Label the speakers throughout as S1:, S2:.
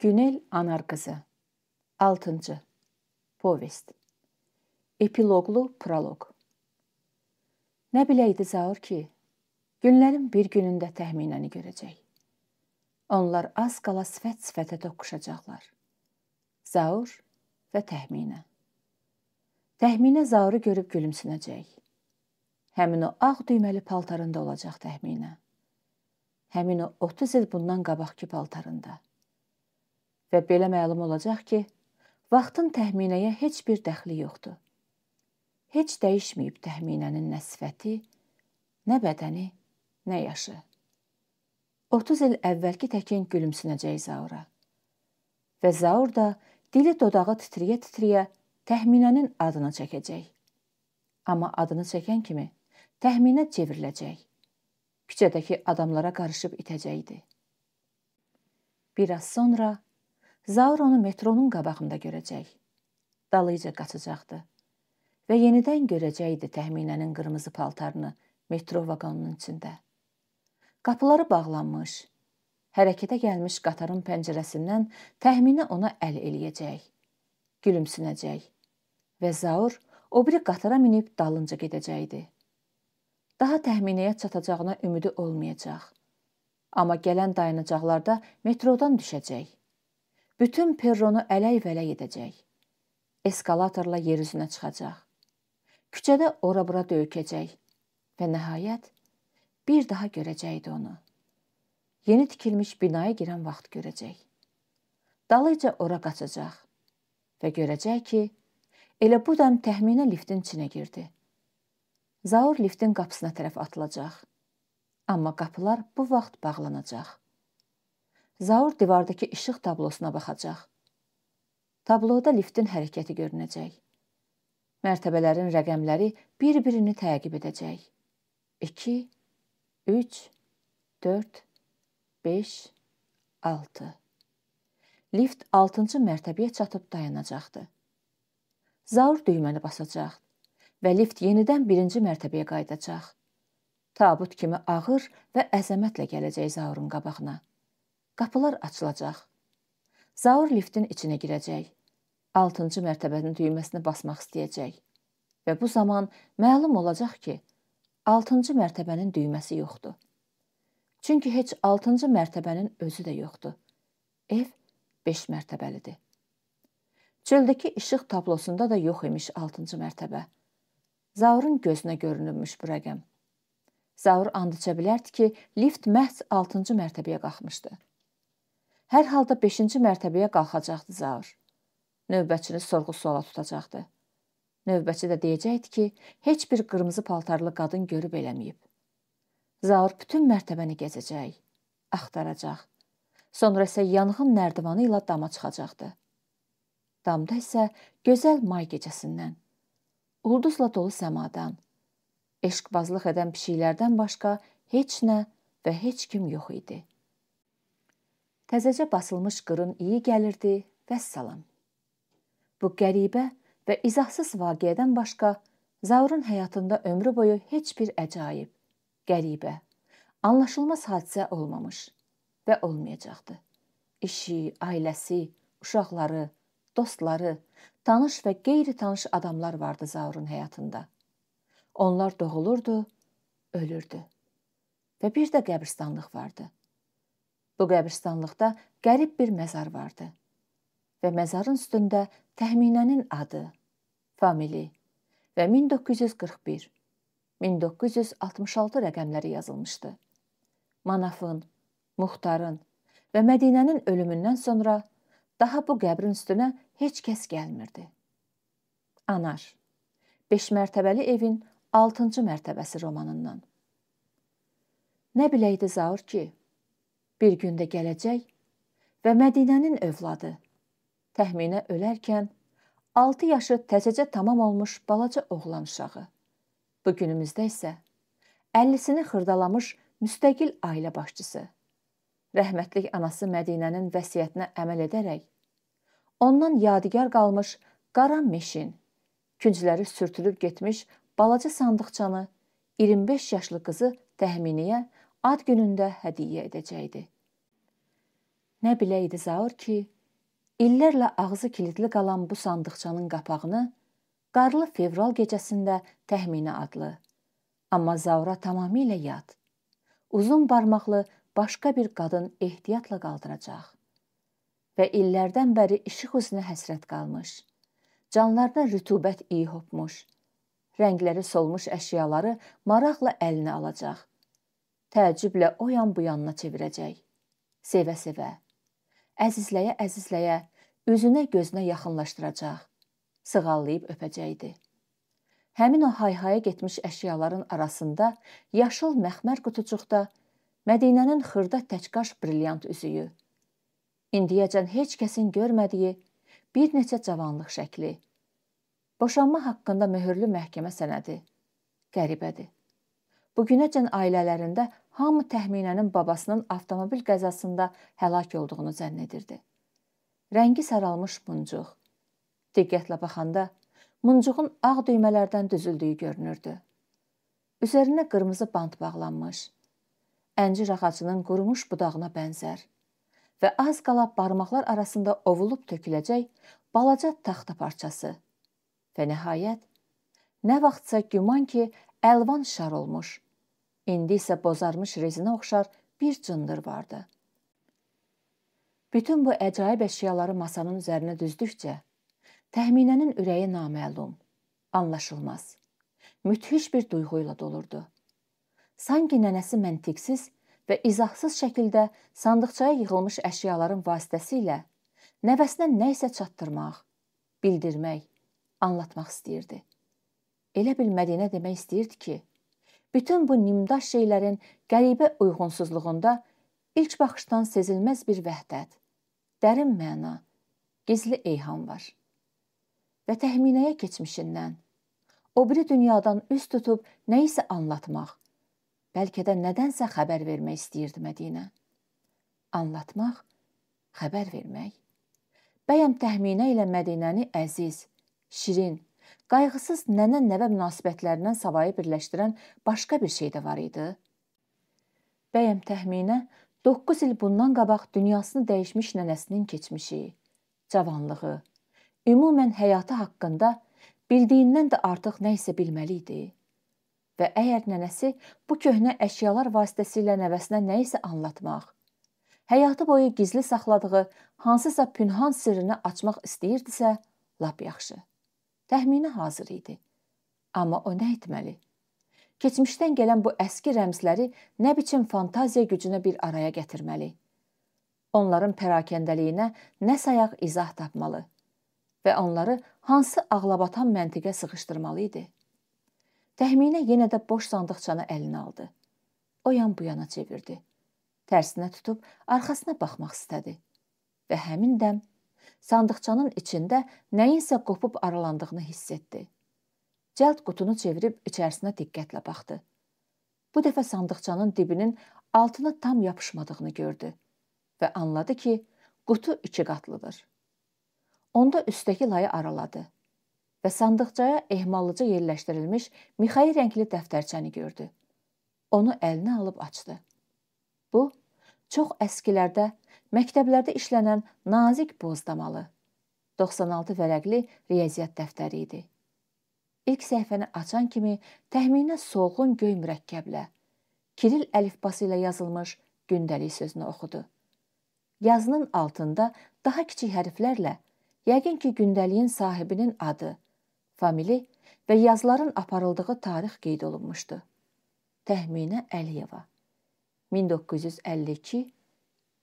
S1: Günel Anar qızı 6-cı Povest Epiloqlu proloq Nə biləydi Zaur ki, günlərin bir günündə təxminəni görəcək. Onlar az qala sifət-sifətə toqquşacaqlar. Zaur və təxminə. Təxminə Zauru görüb gülümsünəcək. Həmin o ağ düyməli paltarında olacaq təxminə. Həmin o 30 il bundan qabaqki paltarında və belə məlum olacaq ki, vaxtın təxminəyə heç bir dəxli yoxdur. Heç dəyişməyib təxminənin nə sifəti, nə bədəni, nə yaşı. 30 il əvvəlki təkin gülümsünəcək Zaura. Və Zaur da dili dodağı titriyə-titriyə təxminənin adını çəkəcək. Amma adını çəkən kimi təxminə çevriləcək. Küçədəki adamlara qarışıb itəcəkdi. Bir az sonra Zaur onu metronun qabağında görəcək. Dalıca qaçacaqdı və yenidən görəcəkdi təxminənin qırmızı paltarını metro vaqonunun içində. Qapıları bağlanmış, hərəkətə gəlmiş qatarın pəncərəsindən təxminə ona əl eləyəcək, gülümsünəcək və Zaur o biri qatara minib dalınca gedəcəkdi. Daha təxminəyə çatacağına ümidi olmayacaq. Amma gələn dayanacaqlarda metrodan düşəcək bütün perronu ələk-vələk edəcək. Eskalatorla yer üzünə çıxacaq. Küçədə ora-bura döyükəcək və nəhayət bir daha görəcəkdi onu. Yeni tikilmiş binaya girən vaxt görəcək. Dalıca ora qaçacaq və görəcək ki, elə bu dəm təxminə liftin içinə girdi. Zaur liftin qapısına tərəf atılacaq. Amma qapılar bu vaxt bağlanacaq. Zaur divardakı işıq tablosuna baxacaq. Tabloda liftin hərəkəti görünəcək. Mərtəbələrin rəqəmləri bir-birini təqib edəcək. 2 3 4 5 6 Lift 6-cı mərtəbəyə çatıb dayanacaqdı. Zaur düyməni basacaq və lift yenidən 1-ci mərtəbəyə qayıdacaq. Tabut kimi ağır və əzəmətlə gələcək Zaurun qabağına. Qapılar açılacaq. Zaur liftin içinə girəcək. 6-cı mərtəbənin düyməsini basmaq istəyəcək və bu zaman məlum olacaq ki, 6-cı mərtəbənin düyməsi yoxdur. Çünki heç 6-cı mərtəbənin özü də yoxdur. Ev 5 mərtəbəlidir. Çöldəki işıq tablosunda da yox imiş 6-cı mərtəbə. Zaurun gözünə görünürmüş bu rəqəm. Zaur and içə bilərdi ki, lift məhz 6-cı mərtəbəyə qalxmışdı. Hər halda 5-ci mərtəbəyə qalxacaqdı Zaur. Növbətçini sorğu-suala tutacaqdı. Növbətçi də deyəcəkdi ki, heç bir qırmızı paltarlı qadın görüb eləməyib. Zaur bütün mərtəbəni gəzəcək, axtaracaq. Sonra isə yanğın nərdivanı ilə dama çıxacaqdı. Damda isə gözəl may gecəsindən, ulduzla dolu səmadan, eşqbazlıq edən pişiklərdən başqa heç nə və heç kim yox idi. Təzəcə basılmış qırın iyi gəlirdi və salam. Bu qəribə və izahsız vaqiədən başqa Zaurun həyatında ömrü boyu heç bir əcaib, qəribə, anlaşılmaz hadisə olmamış və olmayacaqdı. İşi, ailəsi, uşaqları, dostları, tanış və qeyri-tanış adamlar vardı Zaurun həyatında. Onlar doğulurdu, ölürdü. Və bir də qəbristanlıq vardı. Bu qəbristanlıqda qərib bir məzar vardı və məzarın üstündə təxminənin adı, famili və 1941, 1966 rəqəmləri yazılmışdı. Manafın, Muxtarın və Mədinənin ölümündən sonra daha bu qəbrin üstünə heç kəs gəlmirdi. Anar 5 mərtəbəli evin 6-cı mərtəbəsi romanından. Nə biləydi Zaur ki, bir gündə gələcək və Mədinənin övladı təxminə ölərkən 6 yaşı təzəcə tamam olmuş balaca oğlan uşağı. Bu günümüzdə isə 50-sini xırdalamış müstəqil ailə başçısı. Rəhmətlik anası Mədinənin vəsiyyətinə əməl edərək ondan yadigar qalmış qara meşin, küncləri sürtülüb getmiş balaca sandıqçanı 25 yaşlı qızı təxminiyə ad günündə hədiyyə edəcəkdi. Nə biləydi Zaur ki, illərlə ağzı kilidli qalan bu sandıqçanın qapağını qarlı fevral gecəsində təxminə adlı, amma Zaura tamamilə yad, uzun barmaqlı başqa bir qadın ehtiyatla qaldıracaq. Və illərdən bəri işıq üzünə həsrət qalmış, canlarına rütubət iyi hopmuş, rəngləri solmuş əşyaları maraqla əlinə alacaq. Təəccüblə o yan bu yanına çevirəcək. Sevə-sevə əzizləyə-əzizləyə üzünə gözünə yaxınlaşdıracaq, sığallayıb öpəcəkdi. Həmin o hay-haya getmiş əşyaların arasında yaşıl məxmər qutucuqda Mədinənin xırda təkkaş brilyant üzüyü, indiyəcən heç kəsin görmədiyi bir neçə cavanlıq şəkli, boşanma haqqında möhürlü məhkəmə sənədi. Qəribədir. Bugünəcən ailələrində hamı təxminənin babasının avtomobil qəzasında həlak olduğunu zənn edirdi. Rəngi saralmış muncuq. Diqqətlə baxanda muncuğun ağ düymələrdən düzüldüyü görünürdü. Üzərinə qırmızı bant bağlanmış. Əncir ağacının qurumuş budağına bənzər və az qala barmaqlar arasında ovulub töküləcək balaca taxta parçası. Və nəhayət nə vaxtsa güman ki, əlvan şar olmuş İndi isə bozarmış rezinə oxşar bir cındır vardı. Bütün bu əcaib əşyaları masanın üzərinə düzdükcə təxminənin ürəyi naməlum, anlaşılmaz, müthiş bir duyğu ilə dolurdu. Sanki nənəsi məntiqsiz və izahsız şəkildə sandıqçaya yığılmış əşyaların vasitəsilə nəvəsinə nə isə çatdırmaq, bildirmək, anlatmaq istəyirdi. Elə bil Mədinə demək istəyirdi ki, Bütün bu nimdaş şeylərin qəribə uyğunsuzluğunda ilk baxışdan sezilməz bir vəhdət, dərin məna, gizli eyham var. Və təxminəyə keçmişindən, o biri dünyadan üz tutub nə isə anlatmaq, bəlkə də nədənsə xəbər vermək istəyirdi Mədinə. Anlatmaq, xəbər vermək. Bəyəm təxminə ilə Mədinəni əziz, şirin, qayğısız nənə-nəvə münasibətlərindən savayı birləşdirən başqa bir şey də var idi. Bəyəm təxminə 9 il bundan qabaq dünyasını dəyişmiş nənəsinin keçmişi, cavanlığı, ümumən həyatı haqqında bildiyindən də artıq nə isə bilməli idi. Və əgər nənəsi bu köhnə əşyalar vasitəsilə nəvəsinə nə isə anlatmaq, həyatı boyu gizli saxladığı hansısa pünhan sirrini açmaq istəyirdisə, lap yaxşı. Təxmini hazır idi. Amma o nə etməli? Keçmişdən gələn bu əski rəmzləri nə biçim fantaziya gücünə bir araya gətirməli? Onların pərakəndəliyinə nə sayaq izah tapmalı və onları hansı ağlabatan məntiqə sığışdırmalı idi? Təxminə yenə də boş sandıqçanı əlinə aldı. O yan bu yana çevirdi. Tərsinə tutub arxasına baxmaq istədi və həmin dəm sandıqçanın içində nəyinsə qopub aralandığını hiss etdi. Cəld qutunu çevirib içərisinə diqqətlə baxdı. Bu dəfə sandıqçanın dibinin altına tam yapışmadığını gördü və anladı ki, qutu iki qatlıdır. Onda üstəki layı araladı və sandıqçaya ehmallıca yerləşdirilmiş mixai rəngli dəftərçəni gördü. Onu əlinə alıb açdı. Bu çox əskilərdə Məktəblərdə işlənən nazik bozdamalı 96 vərəqli riyaziyyat dəftəri idi. İlk səhifəni açan kimi təxminə solğun göy mürəkkəblə Kiril əlifbası ilə yazılmış gündəlik sözünü oxudu. Yazının altında daha kiçik hərflərlə yəqin ki, gündəliyin sahibinin adı, famili və yazıların aparıldığı tarix qeyd olunmuşdu. Təxminə Əliyeva 1952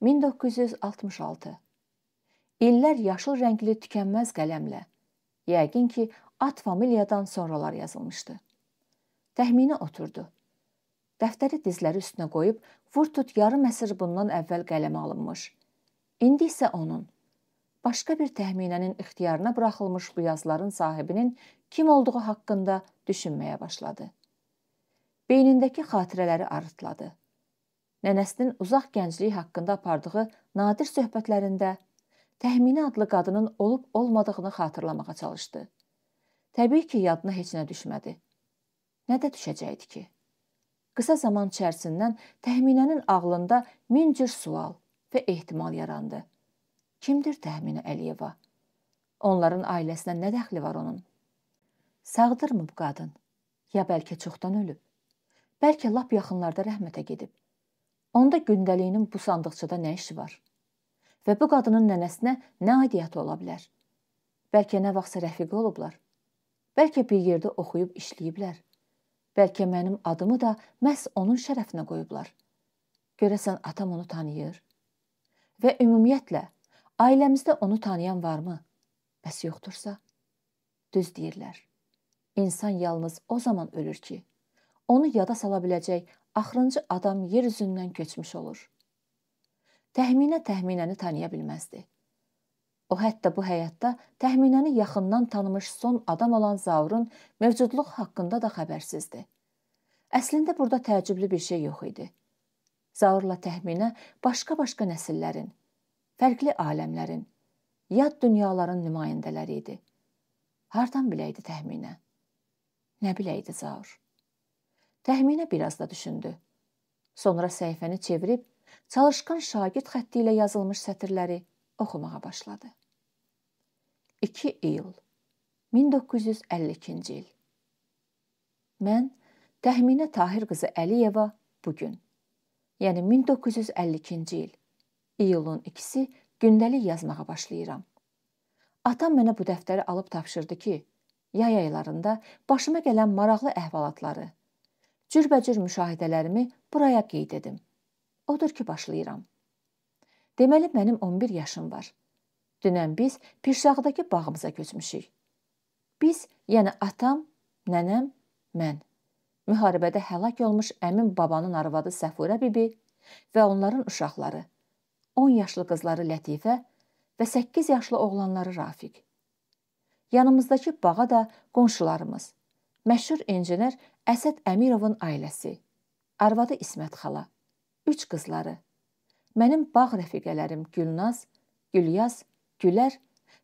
S1: 1966 İllər yaşıl rəngli tükənməz qələmlə, yəqin ki, at familiyadan sonralar yazılmışdı. Təxmini oturdu. Dəftəri dizləri üstünə qoyub, vur-tut yarım əsr bundan əvvəl qələmə alınmış. İndi isə onun başqa bir təxminənin ixtiyarına buraxılmış bu yazıların sahibinin kim olduğu haqqında düşünməyə başladı. Beynindəki xatirələri arıtladı nənəsinin uzaq gəncliyi haqqında apardığı nadir söhbətlərində Təhmini adlı qadının olub-olmadığını xatırlamağa çalışdı. Təbii ki, yadına heç nə düşmədi. Nə də düşəcəkdi ki? Qısa zaman içərisindən Təhminənin ağlında min cür sual, və ehtimal yarandı. Kimdir Təminə Əliyeva? Onların ailəsinə nə dəxli var onun? Sağdırmı bu qadın? Ya bəlkə çoxdan ölüb? Bəlkə lap yaxınlarda rəhmətə gedib. Onda gündəliyinin bu sandıqçada nə işi var? Və bu qadının nənəsinə nə aidiyyəti ola bilər? Bəlkə nə vaxtsa rəfiqə olublar. Bəlkə bir yerdə oxuyub işləyiblər. Bəlkə mənim adımı da məhz onun şərəfinə qoyublar. Görəsən atam onu tanıyır? Və ümumiyyətlə ailəmizdə onu tanıyan varmı? Bəs yoxdursa? Düz deyirlər. İnsan yalnız o zaman ölür ki, onu yada sala biləcək axırıncı adam yer üzündən köçmüş olur. Təxminə təxminəni tanıya bilməzdi. O hətta bu həyatda təxminəni yaxından tanımış son adam olan Zaurun mövcudluq haqqında da xəbərsizdi. Əslində burada təəccüblü bir şey yox idi. Zaurla təxminə başqa-başqa nəsillərin, fərqli aləmlərin, yad dünyaların nümayəndələri idi. Hardan biləydi təxminə? Nə biləydi Zaur? Təxminə biraz da düşündü. Sonra səhifəni çevirib çalışqan şagird xətti ilə yazılmış sətirləri oxumağa başladı. 2 iyul 1952-ci il. Mən Təxminə Tahir qızı Əliyeva bu gün, yəni 1952-ci il iyulun 2-si gündəlik yazmağa başlayıram. Atam mənə bu dəftəri alıb tapşırdı ki, yay aylarında başıma gələn maraqlı əhvalatları, cürbəcür müşahidələrimi buraya qeyd edim. Odur ki, başlayıram. Deməli mənim 11 yaşım var. Dünən biz Pirşağdakı bağımıza köçmüşük. Biz, yəni atam, nənəm, mən müharibədə həlak olmuş əmim babanın arvadı Səfurə bibi və onların uşaqları 10 yaşlı qızları Lətifə və 8 yaşlı oğlanları Rafiq. Yanımızdakı bağa da qonşularımız, məşhur inженер Əsəd Əmirovun ailəsi, arvadı İsmət xala, üç qızları, mənim bağ rəfiqələrim Gülnaz, Gülyaz, Gülər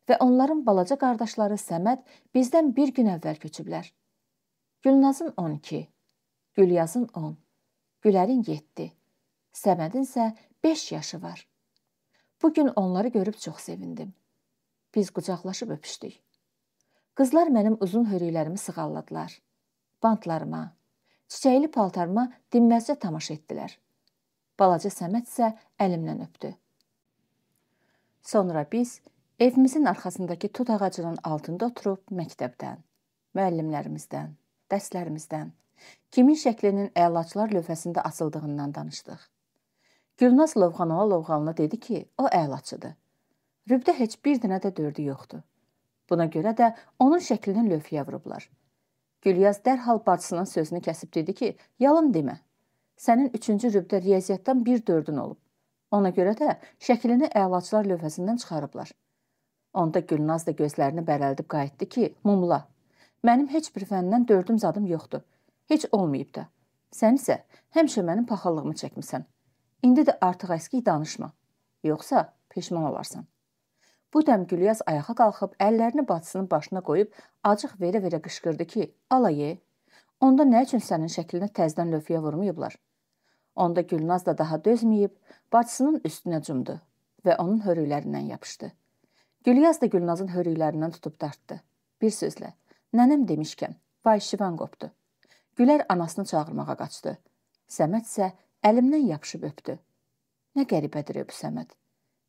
S1: və onların balaca qardaşları Səməd bizdən bir gün əvvəl köçüblər. Gülnazın 12, Gülyazın 10, Gülərin 7, Səmədin isə 5 yaşı var. Bu gün onları görüb çox sevindim. Biz qucaqlaşıb öpüşdük. Qızlar mənim uzun hörüklərimi sığalladılar. Bantlarıma, çiçəkli paltarıma dinməzcə tamaşa etdilər. Balaca Səməd isə əlimdən öpdü. Sonra biz evimizin arxasındakı tut ağacının altında oturub məktəbdən, müəllimlərimizdən, dərslərimizdən, kimin şəklinin əlaçlar lövhəsində asıldığından danışdıq. Gülnaz Lovğanova Lovğanlı dedi ki, o əlaçıdır. Rübdə heç bir dənə də dördü yoxdur. Buna görə də onun şəklini lövhəyə vurublar. Gülyaz dərhal bacısının sözünü kəsib dedi ki, yalan demə. Sənin 3-cü rübdə riyaziyyatdan 1/4-ün olub. Ona görə də şəklini əlaçlar lövhəsindən çıxarıblar. Onda Gülnaz da gözlərini bərəldib qayıtdı ki, mumla. Mənim heç bir fəndən dördüm zadım yoxdur. Heç olmayıb da. Sən isə həmişə mənim paxallığımı çəkmisən. İndi də artıq əski danışma. Yoxsa peşman olarsan. Bu dəm Gülyaz ayağa qalxıb əllərini bacısının başına qoyub acıq verə-verə qışqırdı ki, "Alaye, onda nə üçün sənin şəklini təzədən lövhəyə vurmayıblar?" Onda Gülnaz da daha dözməyib bacısının üstünə cumdu və onun hörüklərindən yapışdı. Gülyaz da Gülnazın hörüklərindən tutub dartdı. Bir sözlə, nənəm demişkən, vay şivan qopdu. Gülər anasını çağırmağa qaçdı. Səməd isə əlimdən yapışıb öpdü. Nə qəribədir bu Səməd.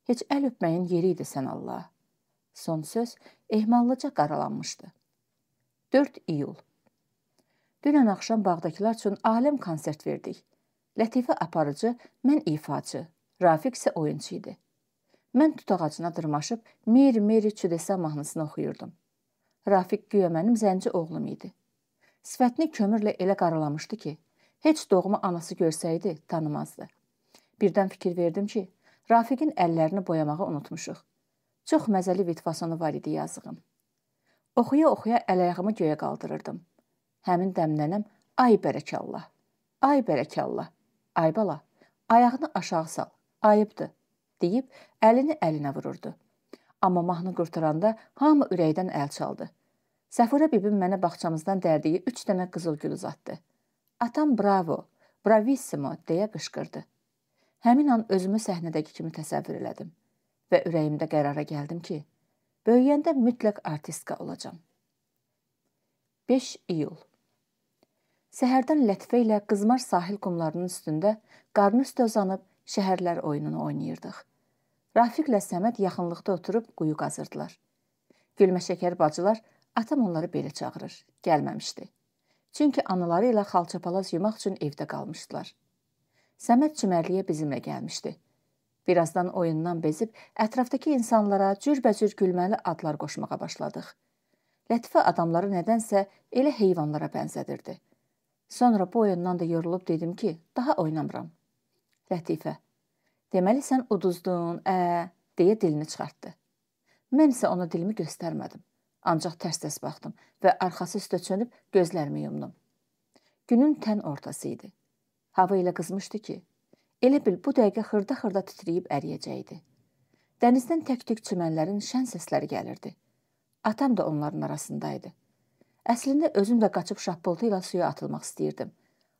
S1: Heç əl öpməyin yeri idi sən Allah. Son söz ehmallıca qaralanmışdı. 4 iyul. Dünən axşam bağdakılar üçün aləm konsert verdik. Lətifə aparıcı, mən ifaçı, Rafiq isə oyunçu idi. Mən tut ağacına dırmaşıb Meri Meri Çudesa mahnısını oxuyurdum. Rafiq güya mənim zənci oğlum idi. Sifətini kömürlə elə qaralamışdı ki, heç doğma anası görsəydi tanımazdı. Birdən fikir verdim ki, Rafiqin əllərini boyamağı unutmuşuq. Çox məzəli vitvasonu var idi yazığım. Oxuya-oxuya əl-ayağımı göyə qaldırırdım. Həmin dəmlənəm, ay bərəkallah, ay bərəkallah, ay bala, ayağını aşağı sal, ayıbdır, deyib əlini əlinə vururdu. Amma mahnı qurtaranda hamı ürəkdən əl çaldı. Səfurə bibim mənə bağçamızdan dərdiyi 3 dənə qızıl gül uzatdı. Atam bravo, bravissimo deyə qışqırdı. Həmin an özümü səhnədəki kimi təsəvvür elədim və ürəyimdə qərara gəldim ki, böyüyəndə mütləq artistka olacağam. 5 iyul Səhərdən Lətifə ilə qızmar sahil qumlarının üstündə qarnı üstə uzanıb şəhərlər oyununu oynayırdıq. Rafiqlə Səməd yaxınlıqda oturub quyu qazırdılar. Gülmə şəkər bacılar atam onları belə çağırır. Gəlməmişdi. Çünki anaları ilə xalçapalaz yumaq üçün evdə qalmışdılar. Səməd çimərliyə bizimlə gəlmişdi. Birazdan oyundan bezib ətrafdakı insanlara cürbəcür gülməli adlar qoşmağa başladıq. Lətifə adamları nədənsə elə heyvanlara bənzədirdi. Sonra bu oyundan da yorulub dedim ki, daha oynamıram. Lətifə: "Deməli sən uduzdun, ə?" deyə dilini çıxartdı. Mən isə ona dilimi göstərmədim. Ancaq tərs-tərs baxdım və arxası üstə çönüb gözlərimi yumdum. Günün tən ortası idi. Hava elə qızmışdı ki, elə bil bu dəqiqə xırda-xırda titrəyib əriyəcəkdi. Dənizdən tək-tük çimənlərin şən səsləri gəlirdi. Atam da onların arasındaydı. Əslində özüm də qaçıb şappıltı ilə suya atılmaq istəyirdim.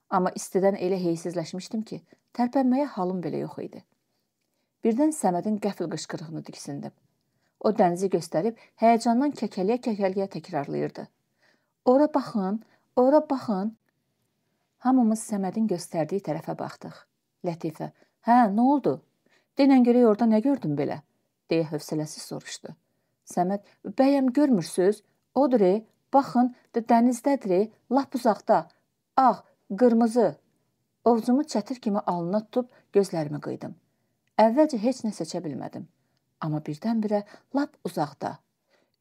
S1: Amma istidən elə heysizləşmişdim ki, tərpənməyə halım belə yox idi. Birdən Səmədin qəfil qışqırığını diksindim. O dənizi göstərib həyəcandan kəkələyə-kəkələyə təkrarlayırdı. Ora baxın, ora baxın. Hamımız Səmədin göstərdiyi tərəfə baxdıq. Lətifə: "Hə, nə oldu? Denən görək orada nə gördün belə?" deyə hövsələsiz soruşdu. Səməd: "Bəyəm görmürsüz? Odur, baxın, də dənizdədir, lap uzaqda. Ağ, qırmızı." Ovcumu çətir kimi alnına tutub gözlərimi qıydım. Əvvəlcə heç nə seçə bilmədim. Amma birdən-birə lap uzaqda,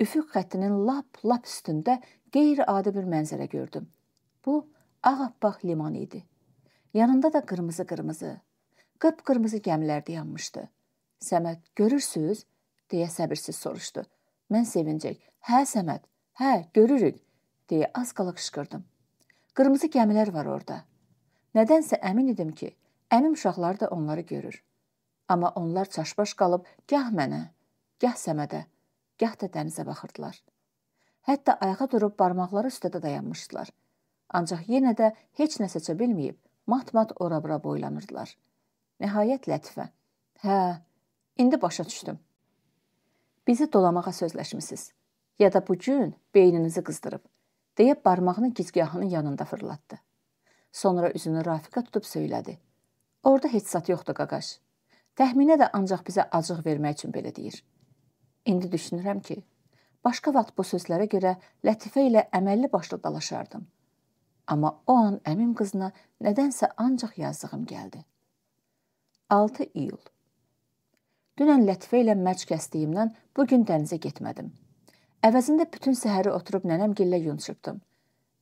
S1: üfüq xəttinin lap-lap üstündə qeyri-adi bir mənzərə gördüm. Bu ağappaq liman idi. Yanında da qırmızı-qırmızı, qıpqırmızı gəmilər dayanmışdı. Səməd, görürsüz? deyə səbirsiz soruşdu. Mən sevincək, hə Səməd, hə, görürük, deyə az qala qışqırdım. Qırmızı gəmilər var orada. Nədənsə əmin idim ki, əmim uşaqları da onları görür. Amma onlar çaşbaş qalıb gah mənə, gah Səmədə, gah da dənizə baxırdılar. Hətta ayağa durub barmaqları üstə də dayanmışdılar. Ancaq yenə də heç nə seçə bilməyib, mat-mat ora-bura boylanırdılar. Nəhayət Lətifə: "Hə, indi başa düşdüm. Bizi dolamağa sözləşmisiniz. Ya da bu gün beyninizi qızdırıb." deyə barmağını gicgahının yanında fırlatdı. Sonra üzünü Rafiqə tutub söylədi: "Orda heç zat yoxdur, qaqaş. Təxminə də ancaq bizə acıq vermək üçün belə deyir. İndi düşünürəm ki, başqa vaxt bu sözlərə görə Lətifə ilə əməlli başlı dalaşardım. Amma o an əmim qızına nədənsə ancaq yazığım gəldi. 6 iyul. Dünən Lətifə ilə mərc kəsdiyimdən bu gün dənizə getmədim. Əvəzində bütün səhəri oturub nənəm gillə yun çırpdım.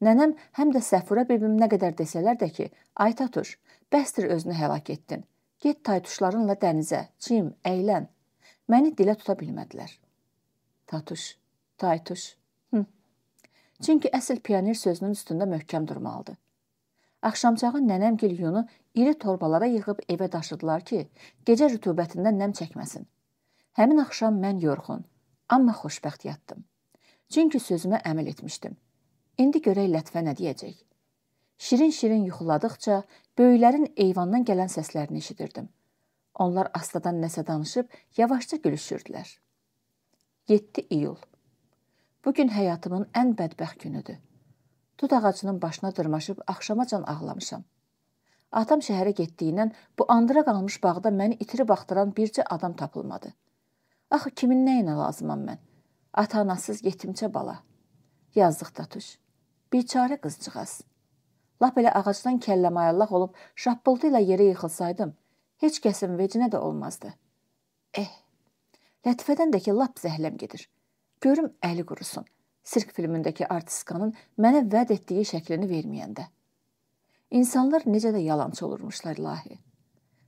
S1: Nənəm həm də Səfurə bibim nə qədər desələr də ki, ay Tatuş, bəsdir özünü həlak etdin. Get taytuşlarınla dənizə, çim, əylən. Məni dilə tuta bilmədilər. Tatuş, taytuş. Çünki əsl pioner sözünün üstündə möhkəm durmalıdır. Axşamçağı nənəmgil yunu iri torbalara yığıb evə daşıdılar ki, gecə rütubətindən nəm çəkməsin. Həmin axşam mən yorğun, amma xoşbəxt yatdım. Çünki sözümə əməl etmişdim. İndi görək Lətifə nə deyəcək. Şirin-şirin yuxuladıqca böyüklərin eyvandan gələn səslərini eşidirdim. Onlar astadan nəsə danışıb yavaşca gülüşürdülər. 7 iyul. Bu gün həyatımın ən bədbəxt günüdür. Tut ağacının başına dırmaşıb axşamacan ağlamışam. Atam şəhərə getdiyindən bu andıra qalmış bağda məni itirib axtaran bircə adam tapılmadı. Axı kimin nəyinə lazımam mən? Ata-anasız yetimçə bala. Yazdıq Tatuş. Biçarə qızcığaz. Lap elə ağacdan kəlləmayallaq olub şappıltı ilə yerə yıxılsaydım, heç kəsin vecinə də olmazdı. Eh, Lətifədən də ki, lap zəhləm gedir. Görüm əli qurusun. Sirk filmindəki artistkanın mənə vəd etdiyi şəklini verməyəndə. İnsanlar necə də yalançı olurmuşlar ilahi.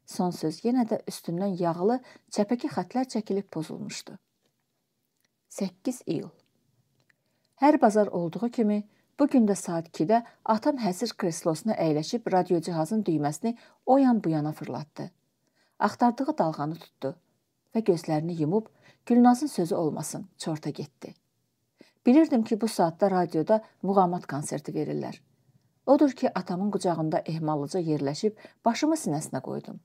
S1: Son söz yenə də üstündən yağlı, çəpəki xətlər çəkilib pozulmuşdu. 8 iyul. Hər bazar olduğu kimi Bu gün də saat 2-də atam həsir kreslosuna əyləşib radio cihazın düyməsini o yan bu yana fırlatdı. Axtardığı dalğanı tutdu və gözlərini yumub Gülnazın sözü olmasın, çorta getdi. Bilirdim ki, bu saatda radioda muğamat konserti verirlər. Odur ki, atamın qucağında ehmallıca yerləşib başımı sinəsinə qoydum.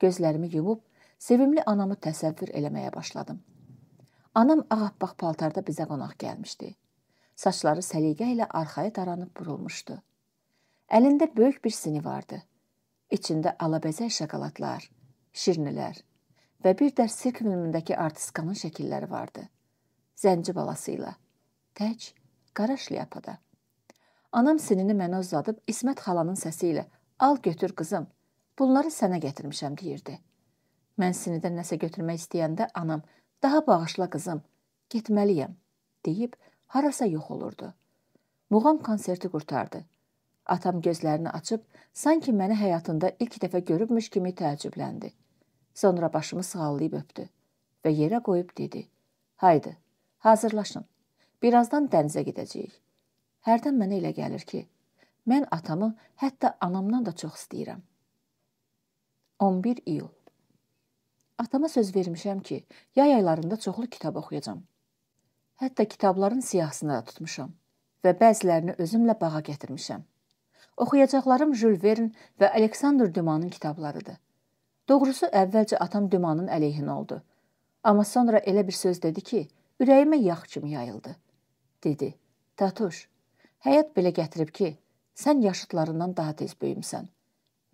S1: Gözlərimi yumub sevimli anamı təsəvvür eləməyə başladım. Anam ağappaq paltarda bizə qonaq gəlmişdi. Saçları səliqə ilə arxaya daranıb burulmuşdu. Əlində böyük bir sini vardı. İçində alabəzək şokoladlar, şirnilər və bir də sirk filmindəki artistkanın şəkilləri vardı. Zənci balası ilə, tək, qara şlyapada. Anam sinini mənə uzadıb İsmət xalanın səsi ilə "Al götür qızım, bunları sənə gətirmişəm" deyirdi. Mən sinidən nəsə götürmək istəyəndə anam "Daha bağışla qızım, getməliyəm" deyib harasa yox olurdu. Muğam konserti qurtardı. Atam gözlərini açıb sanki məni həyatında ilk dəfə görübmüş kimi təəccübləndi. Sonra başımı sığallayıb öpdü və yerə qoyub dedi: "Haydı, hazırlaşın. Birazdan dənizə gedəcəyik." Hərdən mənə elə gəlir ki, mən atamı hətta anamdan da çox istəyirəm. 11 iyul. Atama söz vermişəm ki, yay aylarında çoxlu kitab oxuyacağam. Hətta kitabların siyahısını da tutmuşam və bəzilərini özümlə bağa gətirmişəm. Oxuyacaqlarım Jules Verne və Aleksandr Dumanın kitablarıdır. Doğrusu əvvəlcə atam Dumanın əleyhinə oldu. Amma sonra elə bir söz dedi ki, ürəyimə yağ kimi yayıldı. Dedi: "Tatuş, həyat belə gətirib ki, sən yaşıtlarından daha tez böyümüsən.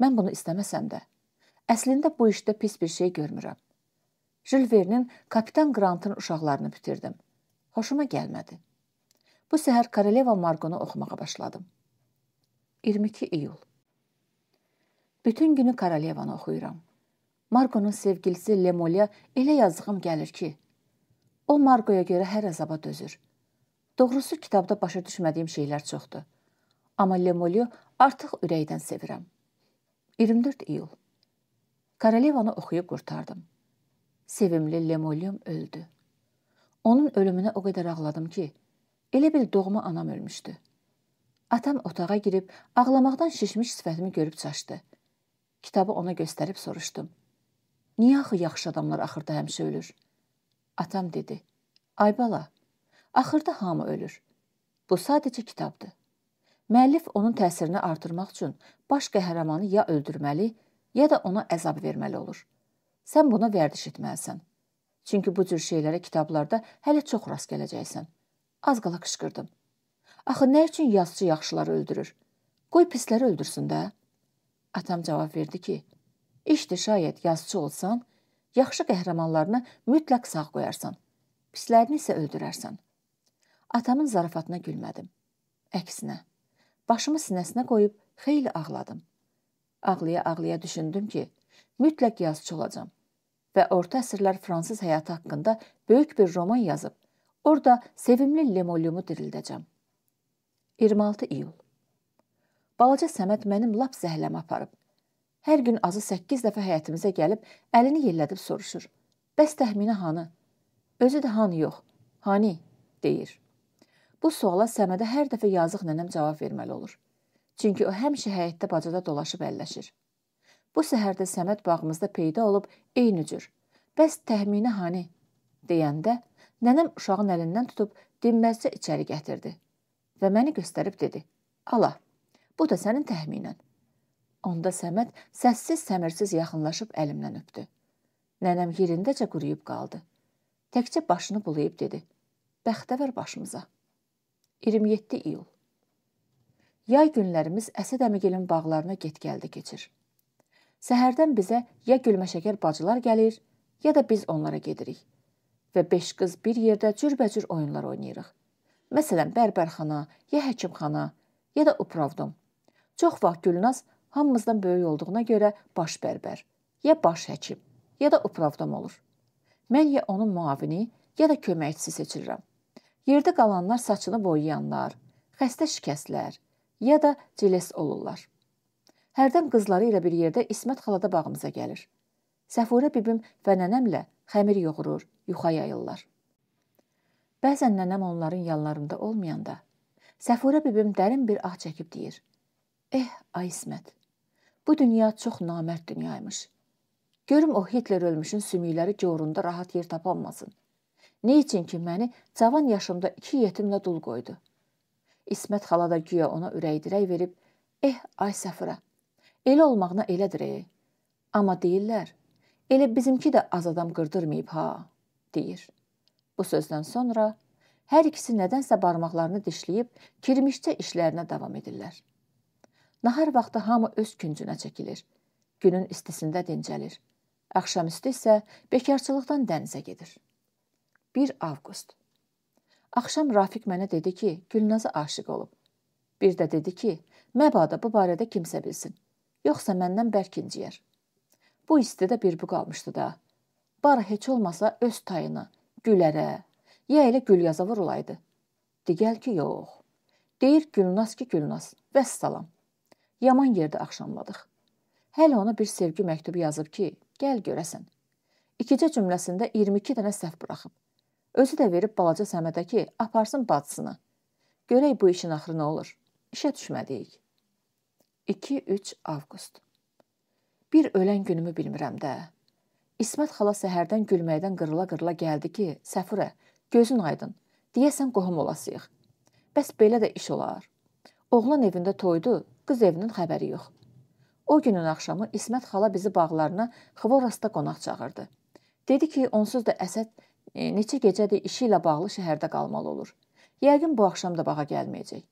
S1: Mən bunu istəməsəm də, əslində bu işdə pis bir şey görmürəm. Jules Verne'in Kapitan Grantın uşaqlarını bitirdim. Xoşuma gəlmədi. Bu səhər Koroleva Margonu oxumağa başladım. 22 iyul. Bütün günü Korolevanı oxuyuram. Margonun sevgilisi Lemolya elə yazdığım gəlir ki, o Margoya görə hər əzaba dözür. Doğrusu kitabda başa düşmədiyim şeylər çoxdur. Amma Lemolyo artıq ürəkdən sevirəm. 24 iyul. Korolevanı oxuyub qurtardım. Sevimli Lemolyum öldü. Onun ölümünə o qədər ağladım ki, elə bil doğma anam ölmüşdü. Atam otağa girib ağlamaqdan şişmiş sifətimi görüb çaşdı. Kitabı ona göstərib soruşdum. Niyə axı yaxşı adamlar axırda həmişə ölür? Atam dedi: "Ay bala, axırda hamı ölür. Bu sadəcə kitabdır. Müəllif onun təsirini artırmaq üçün baş qəhrəmanı ya öldürməli, ya da ona əzab verməli olur. Sən buna vərdiş etməlisən." Çünki bu cür şeylərə kitablarda hələ çox rast gələcəksən. Az qala qışqırdım. Axı nə üçün yazıçı yaxşıları öldürür? Qoy pisləri öldürsün də. Atam cavab verdi ki, işdir şayət yazıçı olsan, yaxşı qəhrəmanlarını mütləq sağ qoyarsan. Pislərini isə öldürərsən. Atamın zarafatına gülmədim. Əksinə, başımı sinəsinə qoyub xeyli ağladım. Ağlaya-ağlaya düşündüm ki, mütləq yazıçı olacağam və orta əsrlər fransız həyatı haqqında böyük bir roman yazıb, orada sevimli Lemolюmu dirildəcəm. 26 iyul. Balaca Səməd mənim lap zəhləmə aparıb. Hər gün azı 8 dəfə həyətimizə gəlib əlini yellədib soruşur. Bəs təxmini hanı? Özü də hanı yox. Hani? deyir. Bu suala Səmədə hər dəfə yazıq nənəm cavab verməli olur. Çünki o həmişə həyətdə bacada dolaşıb əlləşir. Bu səhərdə Səməd bağımızda peyda olub eyni cür. Bəs təxmini hani? deyəndə nənəm uşağın əlindən tutub dinməzcə içəri gətirdi və məni göstərib dedi: "Ala, bu da sənin təxminən." Onda Səməd səssiz səmirsiz yaxınlaşıb əlimdən öpdü. Nənəm yerindəcə quruyub qaldı. Təkcə başını bulayıb dedi: "Bəxtəvər başımıza." 27 iyul. Yay günlərimiz Əsəd əmigilin bağlarına get-gəldi keçir. Səhərdən bizə ya gülməşəkər bacılar gəlir, ya da biz onlara gedirik. Və beş qız bir yerdə cürbəcür oyunlar oynayırıq. Məsələn, bərbərxana, ya həkimxana, ya da upravdom. Çox vaxt Gülnaz hamımızdan böyük olduğuna görə baş bərbər, ya baş həkim, ya da upravdom olur. Mən ya onun müavini, ya da köməkçisi seçilirəm. Yerdə qalanlar saçını boyayanlar, xəstə şikəstlər, ya da ciles olurlar. Hərdən qızları ilə bir yerdə İsmət xala da bağımıza gəlir. Səfurə bibim və nənəmlə xəmir yoğurur, yuxa yayırlar. Bəzən nənəm onların yanlarında olmayanda Səfurə bibim dərin bir ah çəkib deyir: "Eh, ay İsmət. Bu dünya çox namərd dünyaymış. Görüm o Hitler ölmüşün sümükləri gorunda rahat yer tapanmasın. Nə üçün ki məni cavan yaşımda iki yetimlə dul qoydu?" İsmət xala da güya ona ürək dirək verib: "Eh, ay Səfurə, Elə olmağına elədir. E. Amma deyirlər, elə bizimki də az adam qırdırmayıb ha, deyir. Bu sözdən sonra hər ikisi nədənsə barmaqlarını dişləyib kirmişcə işlərinə davam edirlər. Nahar vaxtı hamı öz küncünə çəkilir. Günün istisində dincəlir. Axşamüstü isə bekarçılıqdan dənizə gedir. 1 avqust. Axşam Rafiq mənə dedi ki, Gülnaza aşiq olub. Bir də dedi ki, məbada bu barədə kimsə bilsin. Yoxsa məndən bərk inciyər. Bu istidə bir bu qalmışdı da. Bar heç olmasa öz tayını, gülərə, ya elə gül yaza vurulaydı. Digəl ki, yox. Deyir Gülnaz ki, Gülnaz. Vəssalam. Yaman yerdə axşamladıq. Hələ ona bir sevgi məktubu yazıb ki, gəl görəsən. İkicə cümləsində 22 dənə səhv buraxıb. Özü də verib balaca Səmədə ki, aparsın bacısını. Görək bu işin axırı nə olur. İşə düşmədiyik. 2-3 avqust. Bir ölən günümü bilmirəm də. İsmət xala səhərdən gülməkdən qırıla-qırıla gəldi ki, Səfurə, gözün aydın. Deyəsən qohum olasıyıq. Bəs belə də iş olar. Oğlan evində toydu, qız evinin xəbəri yox. O günün axşamı İsmət xala bizi bağlarına Xvorasta qonaq çağırdı. Dedi ki, onsuz da Əsəd e, neçə gecədir işi ilə bağlı şəhərdə qalmalı olur. Yəqin bu axşam da bağa gəlməyəcək.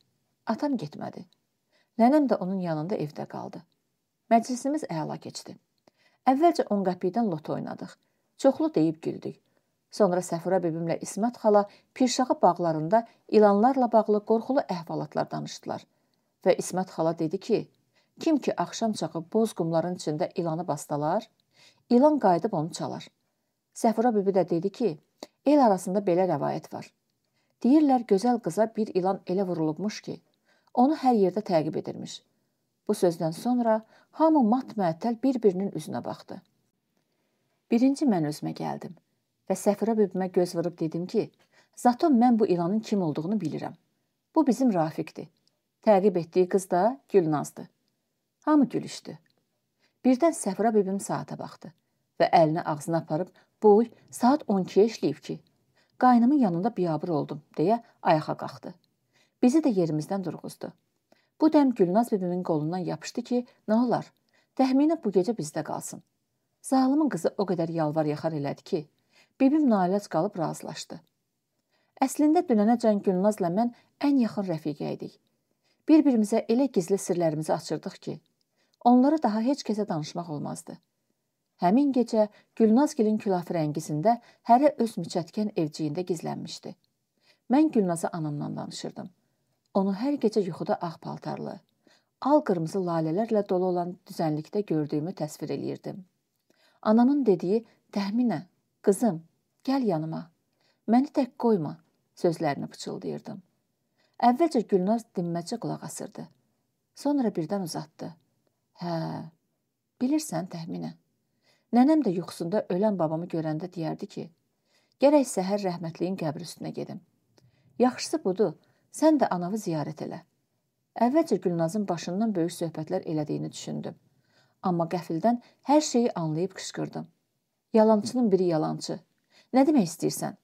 S1: Atam getmədi. Nənəm də onun yanında evdə qaldı. Məclisimiz əla keçdi. Əvvəlcə 10 qəpikdən loto oynadıq. Çoxlu deyib güldük. Sonra Səfura bibimlə İsmət xala Pirşağı bağlarında ilanlarla bağlı qorxulu əhvalatlar danışdılar və İsmət xala dedi ki, kim ki axşam çağı boz qumların içində ilanı bastalar, ilan qayıdıb onu çalar. Səfura bibi də dedi ki, el arasında belə rəvayət var. Deyirlər gözəl qıza bir ilan elə vurulubmuş ki, onu hər yerdə təqib edirmiş. Bu sözdən sonra hamı mat-məəttəl bir-birinin üzünə baxdı. Birinci mən özümə gəldim və Səfira bibimə göz vurub dedim ki, zato mən bu ilanın kim olduğunu bilirəm. Bu bizim Rafiqdir. Təqib etdiyi qız da Gülnazdır. Hamı gülüşdü. Birdən Səfra bibim saata baxdı və əlini ağzına aparıb "Boy, saat 12-yə işləyib ki, qaynımın yanında biabır oldum" deyə ayağa qalxdı. Bizi də yerimizdən durğuzdu. Bu dəm Gülnaz bibimin qolundan yapışdı ki, nə olar? Təxminə bu gecə bizdə qalsın. Zalımın qızı o qədər yalvar yaxar elədi ki, bibim naləc qalıb razılaşdı. Əslində dünənəcən Gülnazla mən ən yaxın rəfiqə idik. Bir-birimizə elə gizli sirlərimizi açırdıq ki, onları daha heç kəsə danışmaq olmazdı. Həmin gecə Gülnazgilin külafı rəngisində hərə öz müçətkən evciyində gizlənmişdi. Mən Gülnaza anamdan danışırdım. Onu hər gecə yuxuda ağ paltarlı, al-qırmızı lalələrlə dolu olan düzənlikdə gördüyümü təsvir eləyirdim. Anamın dediyi "Təxminə, qızım, gəl yanıma. Məni tək qoyma" sözlərini pıçıldayırdım. Əvvəlcə Gülnaz dinməzcə qulaq asırdı. Sonra birdən uzatdı. Hə, bilirsən təxminə. Nənəm də yuxusunda ölən babamı görəndə deyərdi ki, gərək səhər rəhmətliyin qəbri üstünə gedim. Yaxşısı budur, sən də anavı ziyarət elə. Əvvəlcə Gülnazın başından böyük söhbətlər elədiyini düşündüm. Amma qəfildən hər şeyi anlayıb qışqırdım. Yalançının biri yalançı. Nə demək istəyirsən?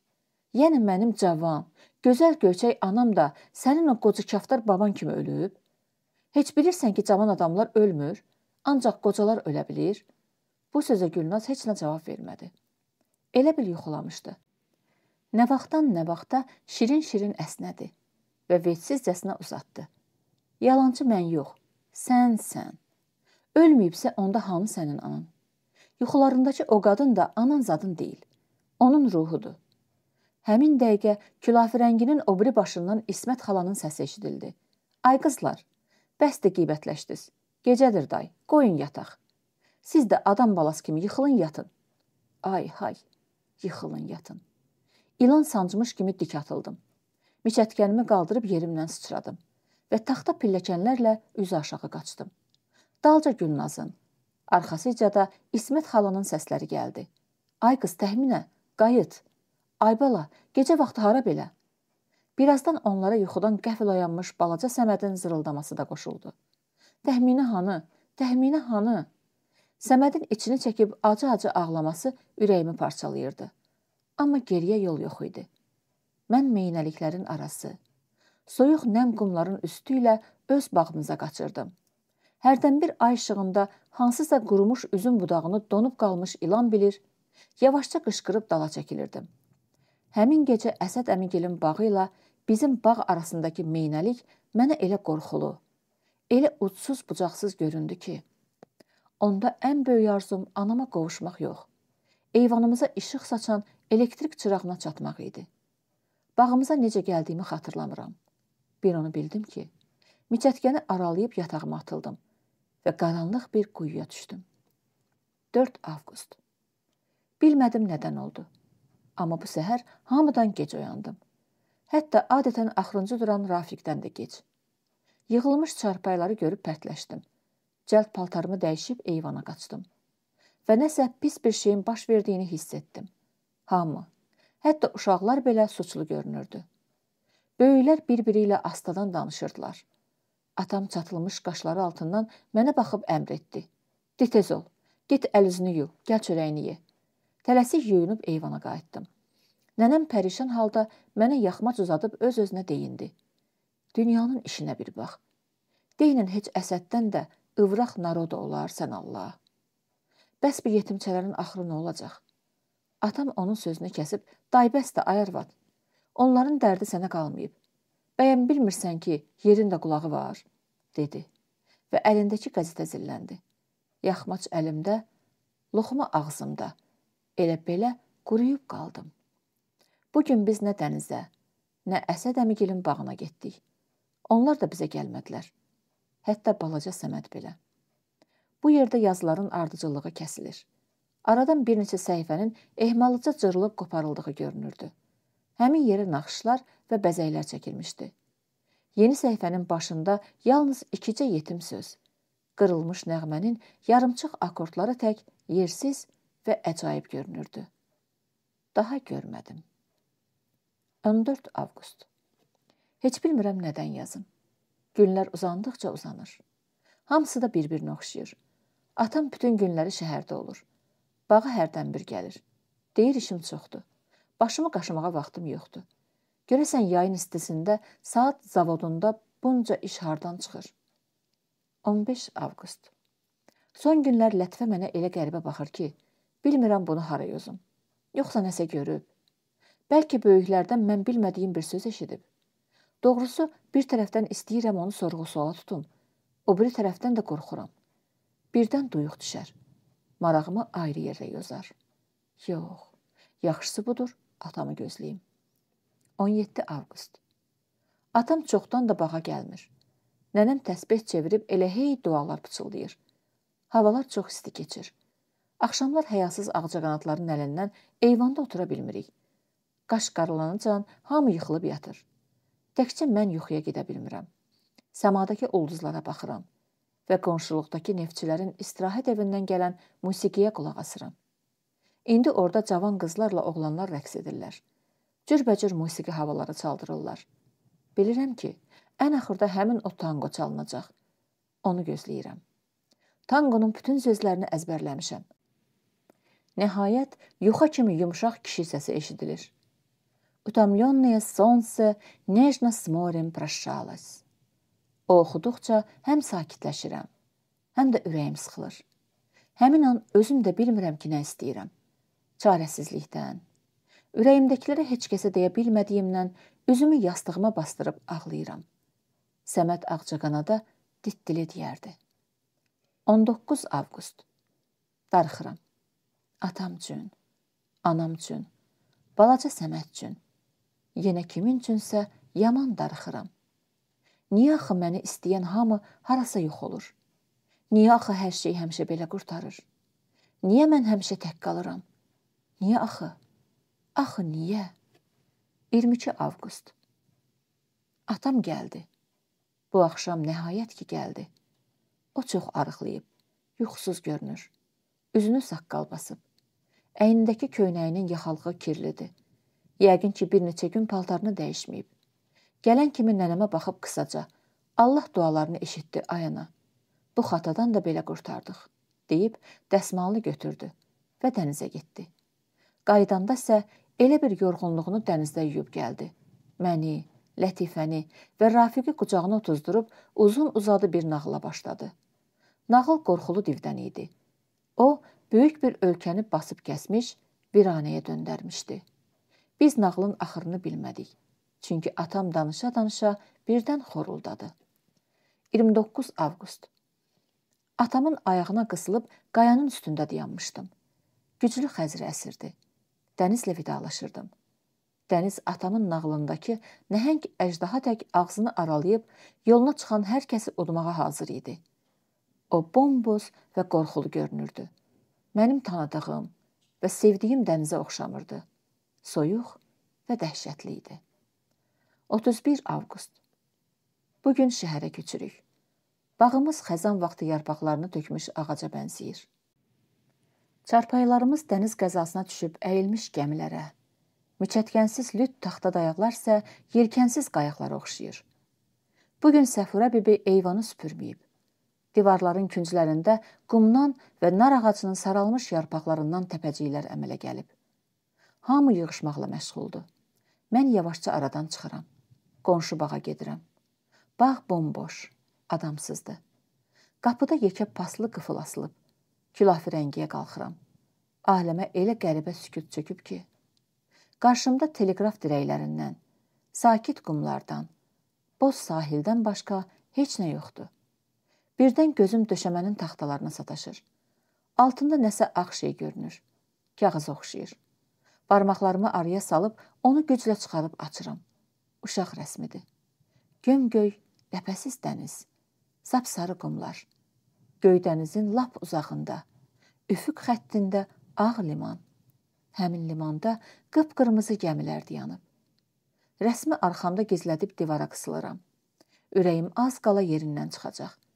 S1: Yəni mənim cavan, gözəl göyçək anam da sənin o qoca kaftar baban kimi ölüb? Heç bilirsən ki, cavan adamlar ölmür, ancaq qocalar ölə bilir? Bu sözə Gülnaz heç nə cavab vermədi. Elə bil yuxulamışdı. Nə vaxtdan nə vaxta şirin-şirin əsnədi və vecsizcəsinə uzatdı. Yalançı mən yox, sənsən. Ölməyibsə onda hanı sənin anan? Yuxularındakı o qadın da anan zadın deyil. Onun ruhudur. Həmin dəqiqə külafirənginin o biri başından İsmət xalanın səsi eşidildi. Ay qızlar, bəs də qeybətləşdiniz. Gecədir day, qoyun yataq. Siz də adam balası kimi yıxılın yatın. Ay hay, yıxılın yatın. İlan sancmış kimi dik atıldım. Miçətkənimi qaldırıb yerimdən sıçradım və taxta pilləkənlərlə üzü aşağı qaçdım. Dalca Gülnazın, arxasıca da İsmət xalanın səsləri gəldi. Ay qız təxminə, qayıt. Ay bala, gecə vaxtı hara belə? Birazdan onlara yuxudan qəfil oyanmış balaca Səmədin zırıldaması da qoşuldu. Təxminə hanı? Təxminə hanı? Səmədin içini çəkib acı-acı ağlaması ürəyimi parçalayırdı. Amma geriyə yol yox idi. Mən meynəliklərin arası, soyuq nəm qumların üstü ilə öz bağımıza qaçırdım. Hərdən bir ay işığında hansısa qurumuş üzüm budağını donub qalmış ilan bilir, yavaşca qışqırıb dala çəkilirdim. Həmin gecə Əsəd əmigilin bağı ilə bizim bağ arasındakı meynəlik mənə elə qorxulu, elə ucsuz bucaqsız göründü ki, onda ən böyük arzum anama qovuşmaq yox, eyvanımıza işıq saçan elektrik çırağına çatmaq idi. Bağımıza necə gəldiyimi xatırlamıram. Bir onu bildim ki, miçətkəni aralayıb yatağıma atıldım və qaranlıq bir quyuya düşdüm. 4 avqust. Bilmədim nədən oldu. Amma bu səhər hamıdan gec oyandım. Hətta adətən axırıncı duran Rafiqdən də gec. Yığılmış çarpayları görüb pərtləşdim. Cəld paltarımı dəyişib eyvana qaçdım. Və nəsə pis bir şeyin baş verdiyini hiss etdim. Hamı, hətta uşaqlar belə suçlu görünürdü. Böyüklər bir-biri ilə astadan danışırdılar. Atam çatılmış qaşları altından mənə baxıb əmr etdi. "De tez ol. Get əl üzünü yu, gəl çörəyini ye." Tələsik yuyunub eyvana qayıtdım. Nənəm pərişan halda mənə yaxmac uzadıb öz-özünə deyindi. Dünyanın işinə bir bax. Deynən heç əsəddən də ıvraq naroda olar sən Allah. Bəs bu yetimçələrin axırı nə olacaq? Atam onun sözünü kəsib, "Day bəs də ay arvad. Onların dərdi sənə qalmayıb. Bəyəm bilmirsən ki, yerin də qulağı var?" dedi və əlindəki qəzetə zilləndi. Yaxmac əlimdə, loxuma ağzımda. Elə belə quruyub qaldım. Bu gün biz nə dənizə, nə Əsəd əmigilin bağına getdik. Onlar da bizə gəlmədilər. Hətta balaca Səməd belə. Bu yerdə yazıların ardıcıllığı kəsilir. Aradan bir neçə səhifənin ehmallıca cırılıb qoparıldığı görünürdü. Həmin yerə naxışlar və bəzəklər çəkilmişdi. Yeni səhifənin başında yalnız ikicə yetim söz, qırılmış nəğmənin yarımçıq akordları tək yersiz və əcaib görünürdü. Daha görmədim. 14 avqust. Heç bilmirəm nədən yazım. Günlər uzandıqca uzanır. Hamısı da bir-birinə oxşayır. Atam bütün günləri şəhərdə olur. Bağa hərdən bir gəlir. Deyir işim çoxdur. Başımı qaşımağa vaxtım yoxdur. Görəsən yayın istisində saat zavodunda bunca iş hardan çıxır? 15 avqust. Son günlər Lətifə mənə elə qəribə baxır ki, Bilmirəm bunu hara yozum. Yoxsa nəsə görüb. Bəlkə böyüklərdən mən bilmədiyim bir söz eşidib. Doğrusu, bir tərəfdən istəyirəm onu sorğu-suala tutum. O biri tərəfdən də qorxuram. Birdən duyuq düşər. Marağımı ayrı yerə yozar. Yox, yaxşısı budur, atamı gözləyim. 17 avqust. Atam çoxdan da bağa gəlmir. Nənəm təsbeh çevirib elə hey dualar pıçıldayır. Havalar çox isti keçir. Axşamlar həyasız ağcaqanadların əlindən eyvanda otura bilmirik. Qaş qaralanacan hamı yıxılıb yatır. Təkcə mən yuxuya gedə bilmirəm. Səmadakı ulduzlara baxıram və qonşuluqdakı neftçilərin istirahət evindən gələn musiqiyə qulaq asıram. İndi orada cavan qızlarla oğlanlar rəqs edirlər. Cürbəcür musiqi havaları çaldırırlar. Bilirəm ki, ən axırda həmin o tango çalınacaq. Onu gözləyirəm. Tangonun bütün sözlərini əzbərləmişəm. Nəhayət, yuxa kimi yumşaq kişi səsi eşidilir. Utamlyonnaye sonse nejna smorem prashşalas. O oxuduqca həm sakitləşirəm, həm də ürəyim sıxılır. Həmin an özüm də bilmirəm ki, nə istəyirəm. Çarəsizlikdən, ürəyimdəkiləri heç kəsə deyə bilmədiyimdən üzümü yastığıma bastırıb ağlayıram. Səməd Ağcaqanada dit dili deyərdi. 19 avqust. Darxıram. Atam üçün, anam üçün, balaca Səməd üçün, yenə kimin üçünsə yaman darıxıram. Niyə axı məni istəyən hamı harasa yox olur? Niyə axı hər şey həmişə belə qurtarır? Niyə mən həmişə tək qalıram? Niyə axı? Axı niyə? 22 avqust. Atam gəldi. Bu axşam nəhayət ki gəldi. O çox arıqlayıb, yuxusuz görünür. Üzünü saqqal basıb. Əynindəki köynəyinin yaxalığı kirlidir. Yəqin ki, bir neçə gün paltarını dəyişməyib. Gələn kimi nənəmə baxıb qısaca, Allah dualarını eşitdi ayana. Bu xatadan da belə qurtardıq, deyib dəsmalını götürdü və dənizə getdi. Qaydanda isə elə bir yorğunluğunu dənizdə yuyub gəldi. Məni, Lətifəni və Rafiqi qucağına otuzdurub uzun-uzadı bir nağıla başladı. Nağıl qorxulu divdən idi. O, böyük bir ölkəni basıb kəsmiş, viranəyə döndərmişdi. Biz nağılın axırını bilmədik. Çünki atam danışa-danışa birdən xoruldadı. 29 avqust. Atamın ayağına qısılıb qayanın üstündə dayanmışdım. Güclü xəzr əsirdi. Dənizlə vidalaşırdım. Dəniz atamın nağlındakı nəhəng əjdaha tək ağzını aralayıb yoluna çıxan hər kəsi udmağa hazır idi. O bomboz və qorxulu görünürdü. Mənim tanıdığım və sevdiyim dənizə oxşamırdı. Soyuq və dəhşətli idi. 31 avqust. Bu gün şəhərə köçürük. Bağımız xəzan vaxtı yarpaqlarını tökmüş ağaca bənzəyir. Çarpayılarımız dəniz qəzasına düşüb əyilmiş gəmilərə, Müçətkənsiz lüt taxta dayaqlar isə yelkənsiz qayıqlara oxşayır. Bu gün Səfurə bibi eyvanı süpürməyib. Divarların künclərində qumdan və nar ağacının saralmış yarpaqlarından təpəciklər əmələ gəlib. Hamı yığışmaqla məşğuldur. Mən yavaşca aradan çıxıram. Qonşu bağa gedirəm. Bağ bomboş, adamsızdır. Qapıda yekə paslı qıfıl asılıb. Külafi rəngiyə qalxıram. Aləmə elə qəribə sükut çöküb ki, Qarşımda teleqraf dirəklərindən, sakit qumlardan, boz sahildən başqa heç nə yoxdur. Birdən gözüm döşəmənin taxtalarına sataşır. Altında nəsə ağ şey görünür. Kağız oxşayır. Barmaqlarımı araya salıb onu güclə çıxarıb açıram. Uşaq rəsmidir. Gömgöy, ləpəsiz dəniz, sapsarı qumlar. Göydənizin lap uzağında, üfüq xəttində ağ liman. Həmin limanda qıpqırmızı gəmilər dayanıb. Rəsmi arxamda gizlədib divara qısılıram. Ürəyim az qala yerindən çıxacaq.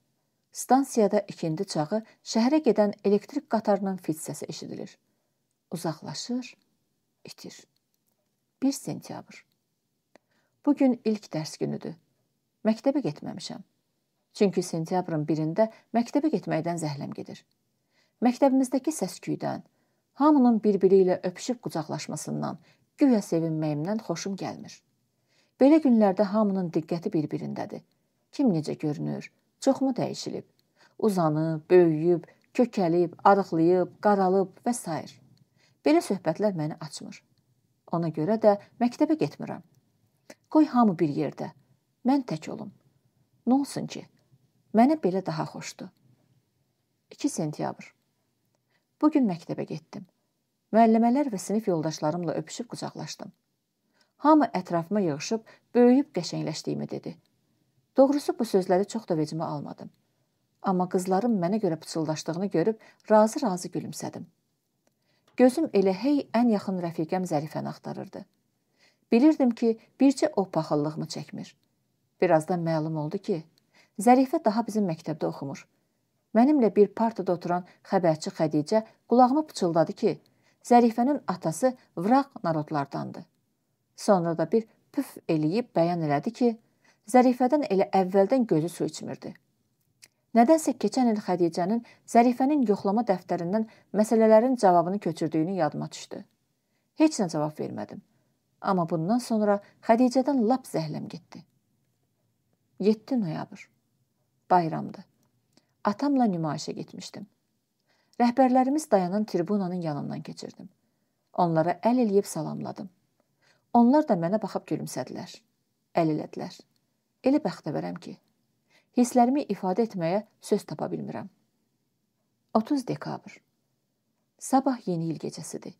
S1: Stansiyada ikindi çağı şəhərə gedən elektrik qatarının fit səsi eşidilir. Uzaqlaşır, itir. 1 sentyabr. Bu gün ilk dərs günüdür. Məktəbə getməmişəm. Çünki sentyabrın 1-də məktəbə getməkdən zəhləm gedir. Məktəbimizdəki səsküydən, Hamının bir-biri ilə öpüşüb qucaqlaşmasından, güya sevinməyimdən xoşum gəlmir. Belə günlərdə hamının diqqəti bir-birindədir. Kim necə görünür, çoxmu dəyişilib, uzanıb, böyüyüb, kökəlib, arıqlayıb, qaralıb və s. Belə söhbətlər məni açmır. Ona görə də məktəbə getmirəm. Qoy hamı bir yerdə. Mən tək olum. Nə olsun ki? Mənə belə daha xoşdur. 2 sentyabr Bu gün məktəbə getdim. Müəllimələr və sinif yoldaşlarımla öpüşüb qucaqlaşdım. Hamı ətrafıma yığılıb böyüyüb qəşəngləşdiyimi dedi. Doğrusu bu sözləri çox da vecimə almadım. Amma qızların mənə görə pıçıldaşdığını görüb razı-razı gülümsədim. Gözüm elə hey ən yaxın rəfiqəm Zərifəni axtarırdı. Bilirdim ki, bircə o paxıllığımı çəkmir. Birazdan məlum oldu ki, Zərifə daha bizim məktəbdə oxumur. Mənimlə bir partada oturan xəbərçi Xədicə qulağıma pıçıldadı ki, Zərifənin atası vraq narodlardandır. Sonra da bir püf eləyib bəyan elədi ki, Zərifədən elə əvvəldən gözü su içmirdi. Nədənsə keçən il Xədicənin Zərifənin yoxlama dəftərindən məsələlərin cavabını köçürdüyünü yadıma düşdü. Heç nə cavab vermədim. Amma bundan sonra Xədicədən lap zəhləm getdi. 7 noyabr. Bayramdır atamla nümayişə getmişdim. Rəhbərlərimiz dayanan tribunanın yanından keçirdim. Onlara əl eləyib salamladım. Onlar da mənə baxıb gülümsədilər. Əl elədilər. Elə bəxtəvərəm ki, hisslərimi ifadə etməyə söz tapa bilmirəm. 30 dekabr. Sabah yeni il gecəsidir.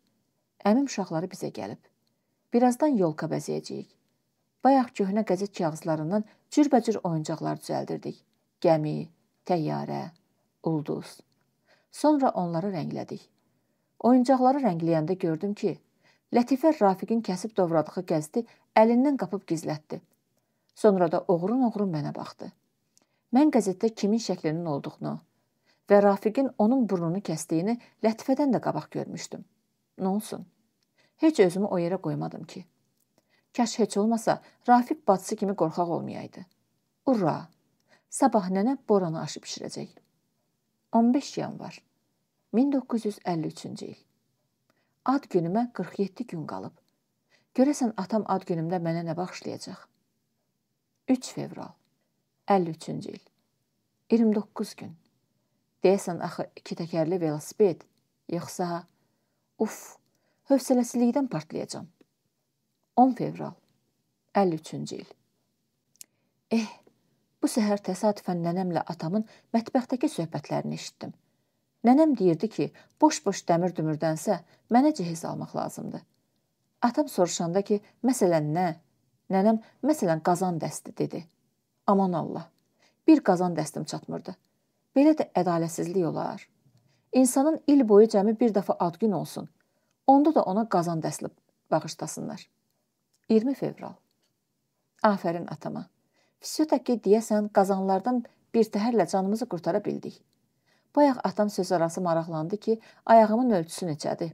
S1: Əmim uşaqları bizə gəlib. Birazdan yolka bəzəyəcəyik. Bayaq köhnə qəzet kağızlarından cürbəcür oyuncaqlar düzəldirdik. Gəmi, təyyarə, ulduz. Sonra onları rənglədik. Oyuncaqları rəngləyəndə gördüm ki, Lətifə Rafiqin kəsib dovradığı qəzdi əlindən qapıb gizlətdi. Sonra da oğrun-oğrun mənə baxdı. Mən qəzetdə kimin şəklinin olduğunu və Rafiqin onun burnunu kəsdiyini Lətifədən də qabaq görmüşdüm. Nə olsun? Heç özümü o yerə qoymadım ki. Kaş heç olmasa Rafiq bacısı kimi qorxaq olmayaydı. Ura! Sabah nənə boranı aşı bişirəcək. 15 yanvar 1953-cü il. Ad günümə 47 gün qalıb. Görəsən atam ad günümdə mənə nə bağışlayacaq? 3 fevral 53-cü il. 29 gün. Deyəsən axı iki təkərli velosiped, yoxsa uf, hövsələsizlikdən partlayacağam. 10 fevral 53-cü il. Eh, bu səhər təsadüfən nənəmlə atamın mətbəxdəki söhbətlərini eşitdim. Nənəm deyirdi ki, boş-boş dəmir dümürdənsə mənə cehiz almaq lazımdır. Atam soruşanda ki, məsələn nə? Nənəm məsələn qazan dəsti dedi. Aman Allah. Bir qazan dəstim çatmırdı. Belə də ədalətsizlik olar. İnsanın il boyu cəmi bir dəfə ad gün olsun. Onda da ona qazan dəsli bağışlasınlar. 20 fevral. Afərin atama. Fisiotaki deyəsən qazanlardan bir təhərlə canımızı qurtara bildik. Bayaq atam söz arası maraqlandı ki, ayağımın ölçüsü neçədir?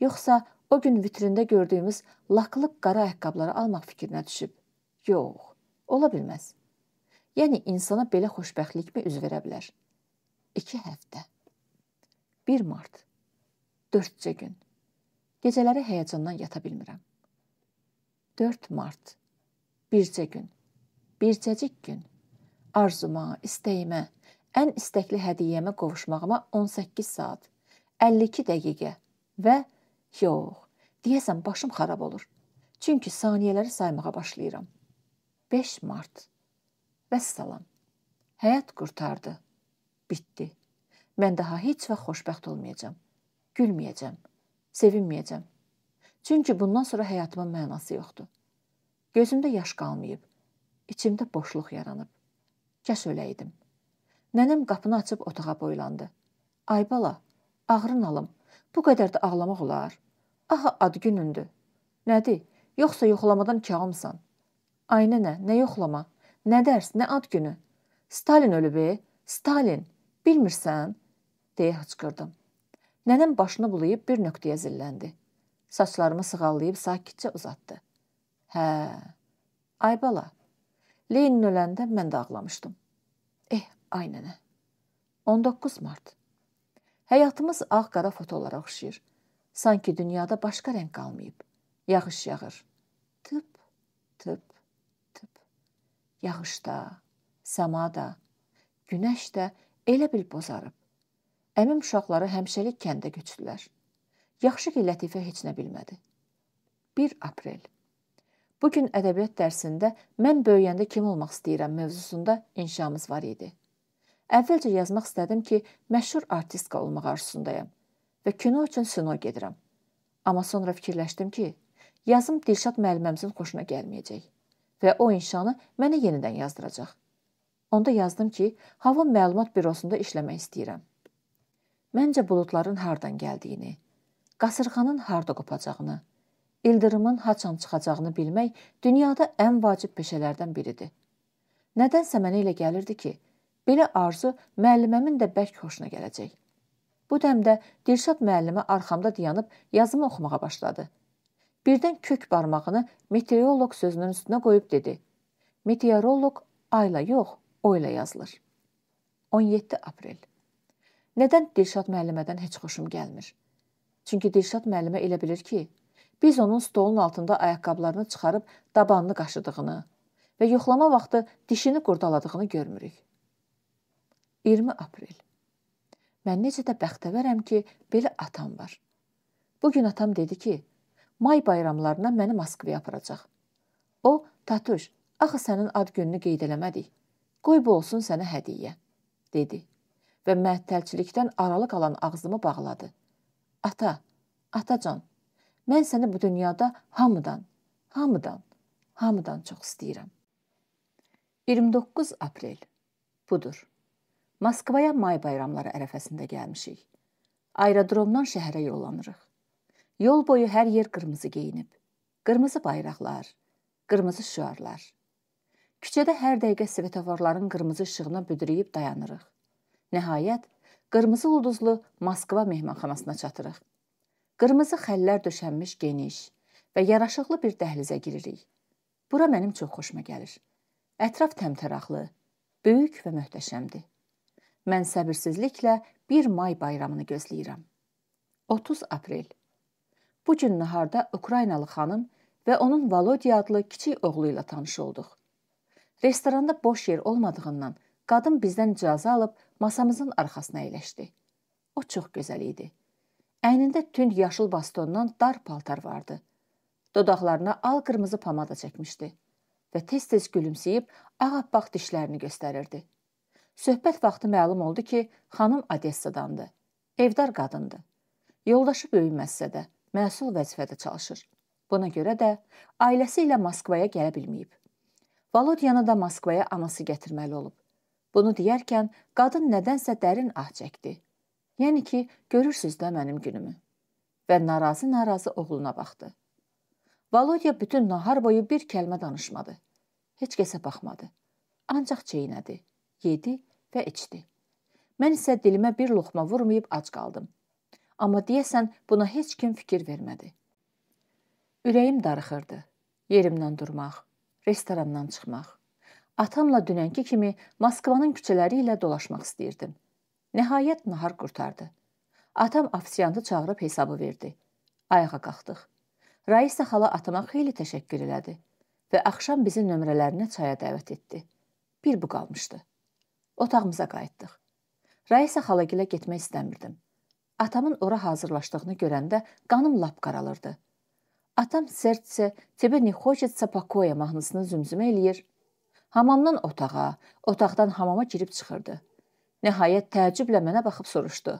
S1: Yoxsa o gün vitrində gördüyümüz laklı qara ayaqqabıları almaq fikrinə düşüb? Yox, ola bilməz. Yəni insana belə xoşbəxtlikmi üz verə bilər? 2 həftə. 1 mart. 4cə gün. Gecələri həyəcandan yata bilmirəm. 4 mart. Bircə gün. Bircəcik gün. Arzuma, istəyimə, ən istəkli hədiyyəmə qovuşmağıma 18 saat, 52 dəqiqə və yox, deyəsən başım xarab olur. Çünki saniyələri saymağa başlayıram. 5 mart. Vəssalam. Həyat qurtardı. Bitdi. Mən daha heç vaxt xoşbəxt olmayacağam. Gülməyəcəm. Sevinməyəcəm. Çünki bundan sonra həyatımın mənası yoxdur. Gözümdə yaş qalmayıb. İçimdə boşluq yaranıb. Kəş öləydim. Nənəm qapını açıb otağa boylandı. Ay bala, ağrın alım. Bu qədər də ağlamaq olar. Aha ad günündür. Nədir? Yoxsa yoxlamadan kağımsan? Ay nənə, nə yoxlama? Nə dərs, nə ad günü? Stalin ölüb, e? Stalin. Bilmirsən? deyə hıçqırdım. Nənəm başını bulayıb bir nöqtəyə zilləndi. Saçlarımı sığallayıb sakitcə uzatdı. Hə. Ay bala. Lenin öləndə mən də ağlamışdım. Eh, ay nənə. 19 mart. Həyatımız ağ-qara fotolara oxşayır. Sanki dünyada başqa rəng qalmayıb. Yağış yağır. Tıp, tıp, Yağışda, səmada, günəş də elə bil bozarıb. Əmim uşaqları həmişəlik kəndə köçdülər. Yaxşı ki, Lətifə heç nə bilmədi. 1 aprel. Bu gün ədəbiyyat dərsində mən böyüyəndə kim olmaq istəyirəm mövzusunda inşamız var idi. Əvvəlcə yazmaq istədim ki, məşhur artistka olmaq arzusundayam və kino üçün sino gedirəm. Amma sonra fikirləşdim ki, yazım Dilşad müəlliməmizin xoşuna gəlməyəcək və o inşanı mənə yenidən yazdıracaq. Onda yazdım ki, hava məlumat bürosunda işləmək istəyirəm. Məncə buludların hardan gəldiyini, qasırğanın harda qopacağını, ildırımın haçan çıxacağını bilmək dünyada ən vacib peşələrdən biridir. Nədənsə mənə elə gəlirdi ki, belə arzu müəlliməmin də bərk xoşuna gələcək. Bu dəmdə Dilşad müəllimə arxamda dayanıb yazımı oxumağa başladı. Birdən kök barmağını meteoroloq sözünün üstünə qoyub dedi. Meteoroloq ayla yox, o ilə yazılır. 17 aprel. Nədən Dilşad müəllimədən heç xoşum gəlmir? Çünki Dilşad müəllimə elə bilir ki, biz onun stolun altında ayaqqabılarını çıxarıb dabanını qaşıdığını və yoxlama vaxtı dişini qurdaladığını görmürük. 20 aprel. Mən necə də bəxtəvərəm ki, belə atam var. Bu gün atam dedi ki, may bayramlarına məni Moskvaya aparacaq. O, Tatuş, axı sənin ad gününü qeyd eləmədik. Qoy bu olsun sənə hədiyyə, dedi və məəttəlçilikdən aralı qalan ağzımı bağladı. Ata, atacan, mən səni bu dünyada hamıdan, hamıdan, hamıdan çox istəyirəm. 29 aprel. Budur. Moskvaya may bayramları ərəfəsində gəlmişik. Aerodromdan şəhərə yollanırıq. Yol boyu hər yer qırmızı geyinib. Qırmızı bayraqlar, qırmızı şüarlar. Küçədə hər dəqiqə svetoforların qırmızı işığına büdrəyib dayanırıq. Nəhayət, qırmızı ulduzlu Moskva mehmanxanasına çatırıq. Qırmızı xəllər döşənmiş geniş və yaraşıqlı bir dəhlizə giririk. Bura mənim çox xoşuma gəlir. Ətraf təmtəraqlı, böyük və möhtəşəmdir. Mən səbirsizliklə 1 may bayramını gözləyirəm. 30 aprel Bu gün naharda Ukraynalı xanım və onun Volodya adlı kiçik oğlu ilə tanış olduq. Restoranda boş yer olmadığından qadın bizdən icazə alıb masamızın arxasına əyləşdi. O çox gözəl idi. Əynində tünd yaşıl bastondan dar paltar vardı. Dodaqlarına al qırmızı pomada çəkmişdi və tez-tez gülümsəyib ağappaq dişlərini göstərirdi. Söhbət vaxtı məlum oldu ki, xanım Odessadandı. Evdar qadındı. Yoldaşı böyük müəssisədə, məsul vəzifədə çalışır. Buna görə də ailəsi ilə Moskvaya gələ bilməyib. Volodyanı da Moskvaya anası gətirməli olub. Bunu deyərkən qadın nədənsə dərin ah çəkdi. Yəni ki, görürsüz də mənim günümü. Və narazı-narazı oğluna baxdı. Volodya bütün nahar boyu bir kəlmə danışmadı. Heç kəsə baxmadı. Ancaq çeynədi, yedi və içdi. Mən isə dilimə bir loxma vurmayıb ac qaldım. Amma deyəsən buna heç kim fikir vermədi. Ürəyim darıxırdı. Yerimdən durmaq, restorandan çıxmaq. Atamla dünənki kimi Moskvanın küçələri ilə dolaşmaq istəyirdim. Nəhayət nahar qurtardı. Atam ofisiantı çağırıb hesabı verdi. Ayağa qalxdıq. Raisa xala atama xeyli təşəkkür elədi və axşam bizi nömrələrinə çaya dəvət etdi. Bir bu qalmışdı. Otağımıza qayıtdıq. Raisa xalagilə getmək istəmirdim. Atamın ora hazırlaşdığını görəndə qanım lap qaralırdı. Atam sertsə тебе не хочется покоя mahnısını zümzümə eləyir. Hamamdan otağa, otaqdan hamama girib çıxırdı. Nəhayət təəccüblə mənə baxıb soruşdu.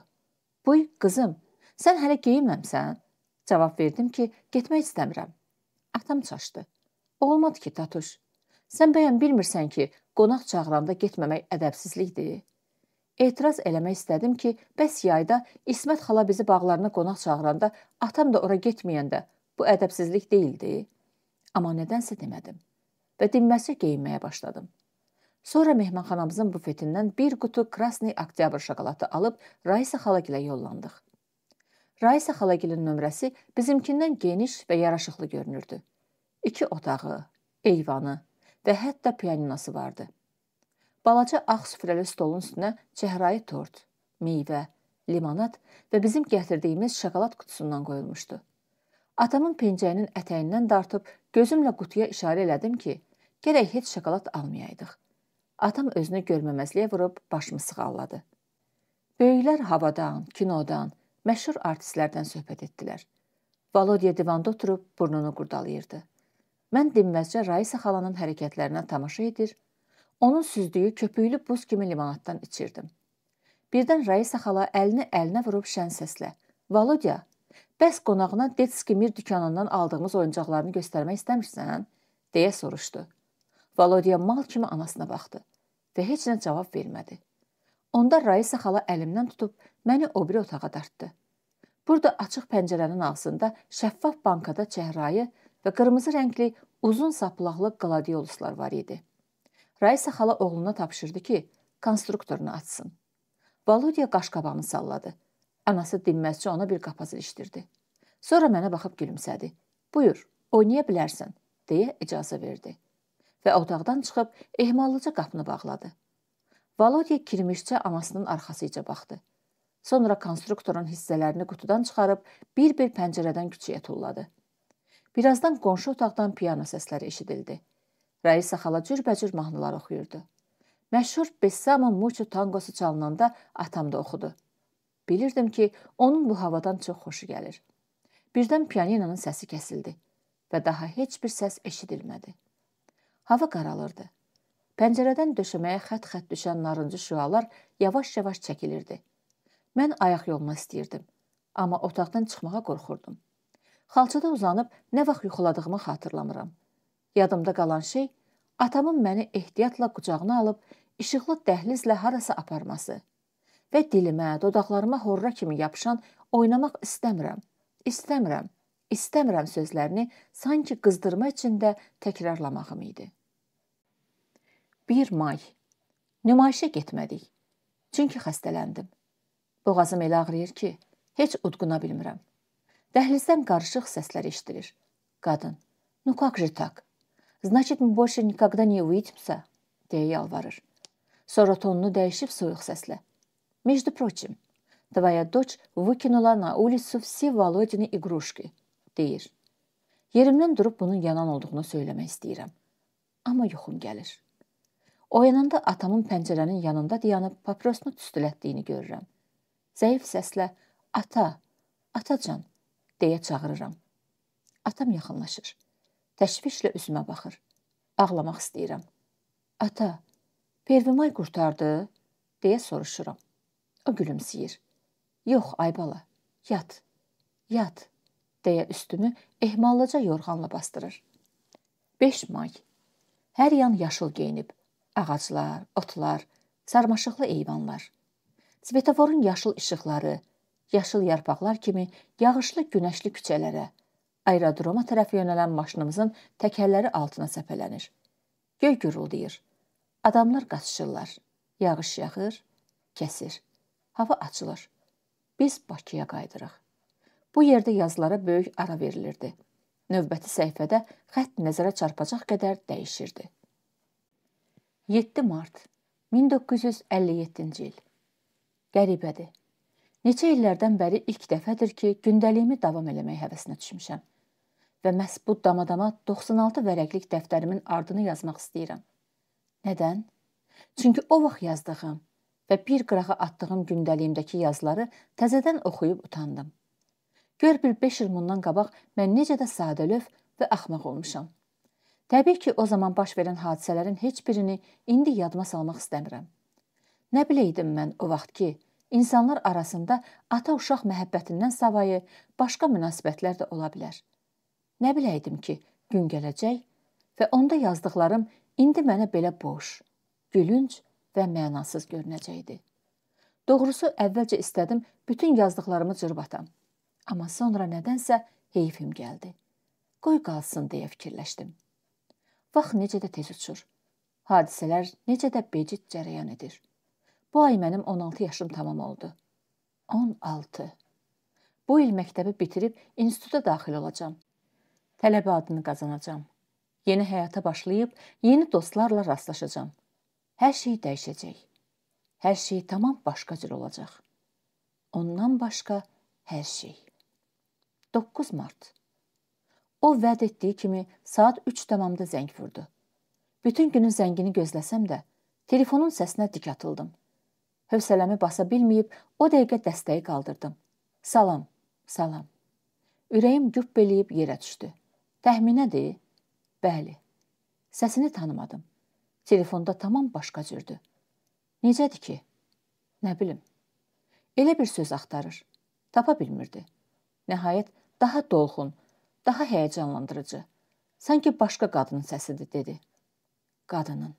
S1: "Buy, qızım, sən hələ geyinməmsən?" Cavab verdim ki, getmək istəmirəm. Atam çaşdı. Olmadı ki, Tatuş. Sən bəyəm bilmirsən ki, qonaq çağıranda getməmək ədəbsizlikdir? Etiraz eləmək istədim ki, bəs yayda İsmət xala bizi bağlarına qonaq çağıranda atam da ora getməyəndə bu ədəbsizlik deyildi. Amma nədənsə demədim və dinməsi geyinməyə başladım. Sonra mehmanxanamızın bufetindən bir qutu Krasny Oktyabr şokoladı alıb Raisa xalagilə yollandıq. Raisa xalagilin nömrəsi bizimkindən geniş və yaraşıqlı görünürdü. İki otağı, eyvanı, və hətta pianinosu vardı. Balaca ağ süfrəli stolun üstünə çəhrayı tort, meyvə, limonad və bizim gətirdiyimiz şokolad qutusundan qoyulmuşdu. Atamın pencəyinin ətəyindən dartıb gözümlə qutuya işarə elədim ki, gərək heç şokolad almayaydıq. Atam özünü görməməzliyə vurub başımı sığalladı. Böyüklər havadan, kinodan, məşhur artistlərdən söhbət etdilər. Valodiya divanda oturub burnunu qurdalayırdı. Mən dinməzcə Raisa xalanın hərəkətlərinə tamaşa edir, onun süzdüyü köpüklü buz kimi limonaddan içirdim. Birdən Raisa xala əlini əlinə vurub şən səslə: "Volodya, bəs qonağına Detski Mir dükanından aldığımız oyuncaqlarını göstərmək istəmirsən?" deyə soruşdu. Volodya mal kimi anasına baxdı və heç nə cavab vermədi. Onda Raisa xala əlimdən tutub məni o biri otağa dartdı. Burada açıq pəncərənin ağzında şəffaf bankada çəhrayı və qırmızı rəngli uzun saplaqlı qladioluslar var idi. Raisa xala oğluna tapşırdı ki, konstruktorunu açsın. Valodiya qaşqabağını salladı. Anası dinməzcə ona bir qapaz ilişdirdi. Sonra mənə baxıb gülümsədi. "Buyur, oynaya bilərsən." deyə icazə verdi və otaqdan çıxıb ehmallıca qapını bağladı. Valodiya kirmişcə anasının arxasıca baxdı. Sonra konstruktorun hissələrini qutudan çıxarıb bir-bir pəncərədən küçəyə tulladı. Birazdan qonşu otaqdan piano səsləri eşidildi. Raisa xala cürbəcür mahnılar oxuyurdu. Məşhur Bessamo Mucho tangosu çalınanda atam da oxudu. Bilirdim ki, onun bu havadan çox xoşu gəlir. Birdən pianinonun səsi kəsildi və daha heç bir səs eşidilmədi. Hava qaralırdı. Pəncərədən döşəməyə xət-xət düşən narıncı şüalar yavaş-yavaş çəkilirdi. Mən ayaq yolma istəyirdim, amma otaqdan çıxmağa qorxurdum. Xalçada uzanıb nə vaxt yuxuladığımı xatırlamıram. Yadımda qalan şey atamın məni ehtiyatla qucağına alıb işıqlı dəhlizlə harasa aparması və dilimə, dodaqlarıma horra kimi yapışan oynamaq istəmirəm, istəmirəm, istəmirəm sözlərini sanki qızdırma içində təkrarlamağım idi. 1 may. Nümayişə getmədik. Çünki xəstələndim. Boğazım elə ağrıyır ki, heç udquna bilmirəm. Dəhlizdən qarışıq səslər eşidilir. Qadın: "Ну как же так? Значит, мы больше никогда не увидимся?" deyə yalvarır. Sonra tonunu dəyişib soyuq səslə: "Между прочим, твоя дочь выкинула на улицу все Володины игрушки" deyir. Yerimdən durub bunun yalan olduğunu söyləmək istəyirəm. Amma yuxum gəlir. Oyananda atamın pəncərənin yanında dayanıb paprosunu tüstülətdiyini görürəm. Zəif səslə "Ata, atacan" deyə çağırıram. Atam yaxınlaşır. Təşvişlə üzümə baxır. Ağlamaq istəyirəm. "Ata, Pervimay qurtardı?" deyə soruşuram. O gülümsəyir. "Yox, ay bala, yat. Yat." deyə üstümü ehmallıca yorğanla bastırır. 5 may. Hər yan yaşıl geyinib. Ağaclar, otlar, sarmaşıqlı eyvanlar. Svetoforun yaşıl işıqları, yaşıl yarpaqlar kimi yağışlı günəşli küçələrə, aerodroma tərəf yönələn maşınımızın təkərləri altına səpələnir. Göy guruldayır. Adamlar qaçışırlar. Yağış yağır, kəsir. Hava açılır. Biz Bakıya qayıdırıq. Bu yerdə yazılara böyük ara verilirdi növbəti səhifədə xətt nəzərə çarpacaq qədər dəyişirdi. 7 mart 1957-ci il. Qəribədir. Neçə illərdən bəri ilk dəfədir ki, gündəliyimi davam eləmək həvəsinə düşmüşəm və məhz bu damadama 96 vərəqlik dəftərimin ardını yazmaq istəyirəm. Nədən? Çünki o vaxt yazdığım və bir qırağa atdığım gündəliyimdəki yazıları təzədən oxuyub utandım. Gör bir 5 il bundan qabaq mən necə də sadəlöv və axmaq olmuşam. Təbii ki, o zaman baş verən hadisələrin heç birini indi yadıma salmaq istəmirəm. Nə biləydim mən o vaxt ki, insanlar arasında ata-uşaq məhəbbətindən savayı başqa münasibətlər də ola bilər. Nə biləydim ki, gün gələcək və onda yazdıqlarım indi mənə belə boş, gülünc və mənasız görünəcəkdi. Doğrusu əvvəlcə istədim bütün yazdıqlarımı cırıb atam. Amma sonra nədənsə heyfim gəldi. Qoy qalsın deyə fikirləşdim. Vaxt necə də tez uçur. Hadisələr necə də becid cərəyan edir. Bu ay mənim 16 yaşım tamam oldu. 16. Bu il məktəbi bitirib instituta daxil olacağam. Tələbə adını qazanacağam. Yeni həyata başlayıb yeni dostlarla rastlaşacağam. Hər şey dəyişəcək. Hər şey tamam başqa cür olacaq. Ondan başqa hər şey. 9 mart. O vəd etdiyi kimi saat 3 tamamda zəng vurdu. Bütün günün zəngini gözləsəm də, telefonun səsinə dik atıldım. Hövsələmi basa bilməyib o dəqiqə dəstəyi qaldırdım. Salam, salam. Ürəyim güp eləyib yerə düşdü. Təxminədir? Bəli. Səsini tanımadım. Telefonda tamam başqa cürdü. Necədir ki? Nə bilim. Elə bir söz axtarır. Tapa bilmirdi. Nəhayət daha dolğun, daha həyəcanlandırıcı, sanki başqa qadının səsidir dedi. Qadının.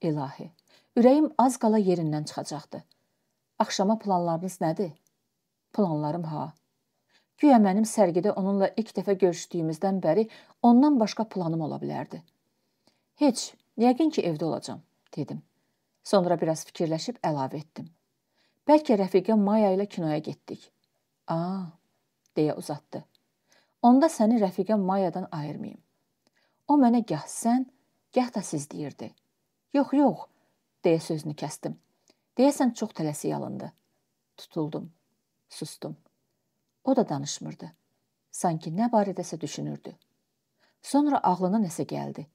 S1: İlahi, ürəyim az qala yerindən çıxacaqdı. Axşama planlarınız nədir? Planlarım ha. Güya mənim sərgidə onunla ilk dəfə görüşdüyümüzdən bəri ondan başqa planım ola bilərdi. Heç, yəqin ki, evdə olacam, dedim. Sonra biraz fikirləşib əlavə etdim. Bəlkə rəfiqə Maya ilə kinoya getdik. Aa, deyə uzatdı. Onda səni rəfiqəm Mayadan ayırmayım. O mənə gah sən, gah da siz deyirdi. Yox, yox, deyə sözünü kəsdim. Deyəsən çox tələsik alındı. Tutuldum, sustum. O da danışmırdı. Sanki nə barədəsə düşünürdü. Sonra ağlına nəsə gəldi.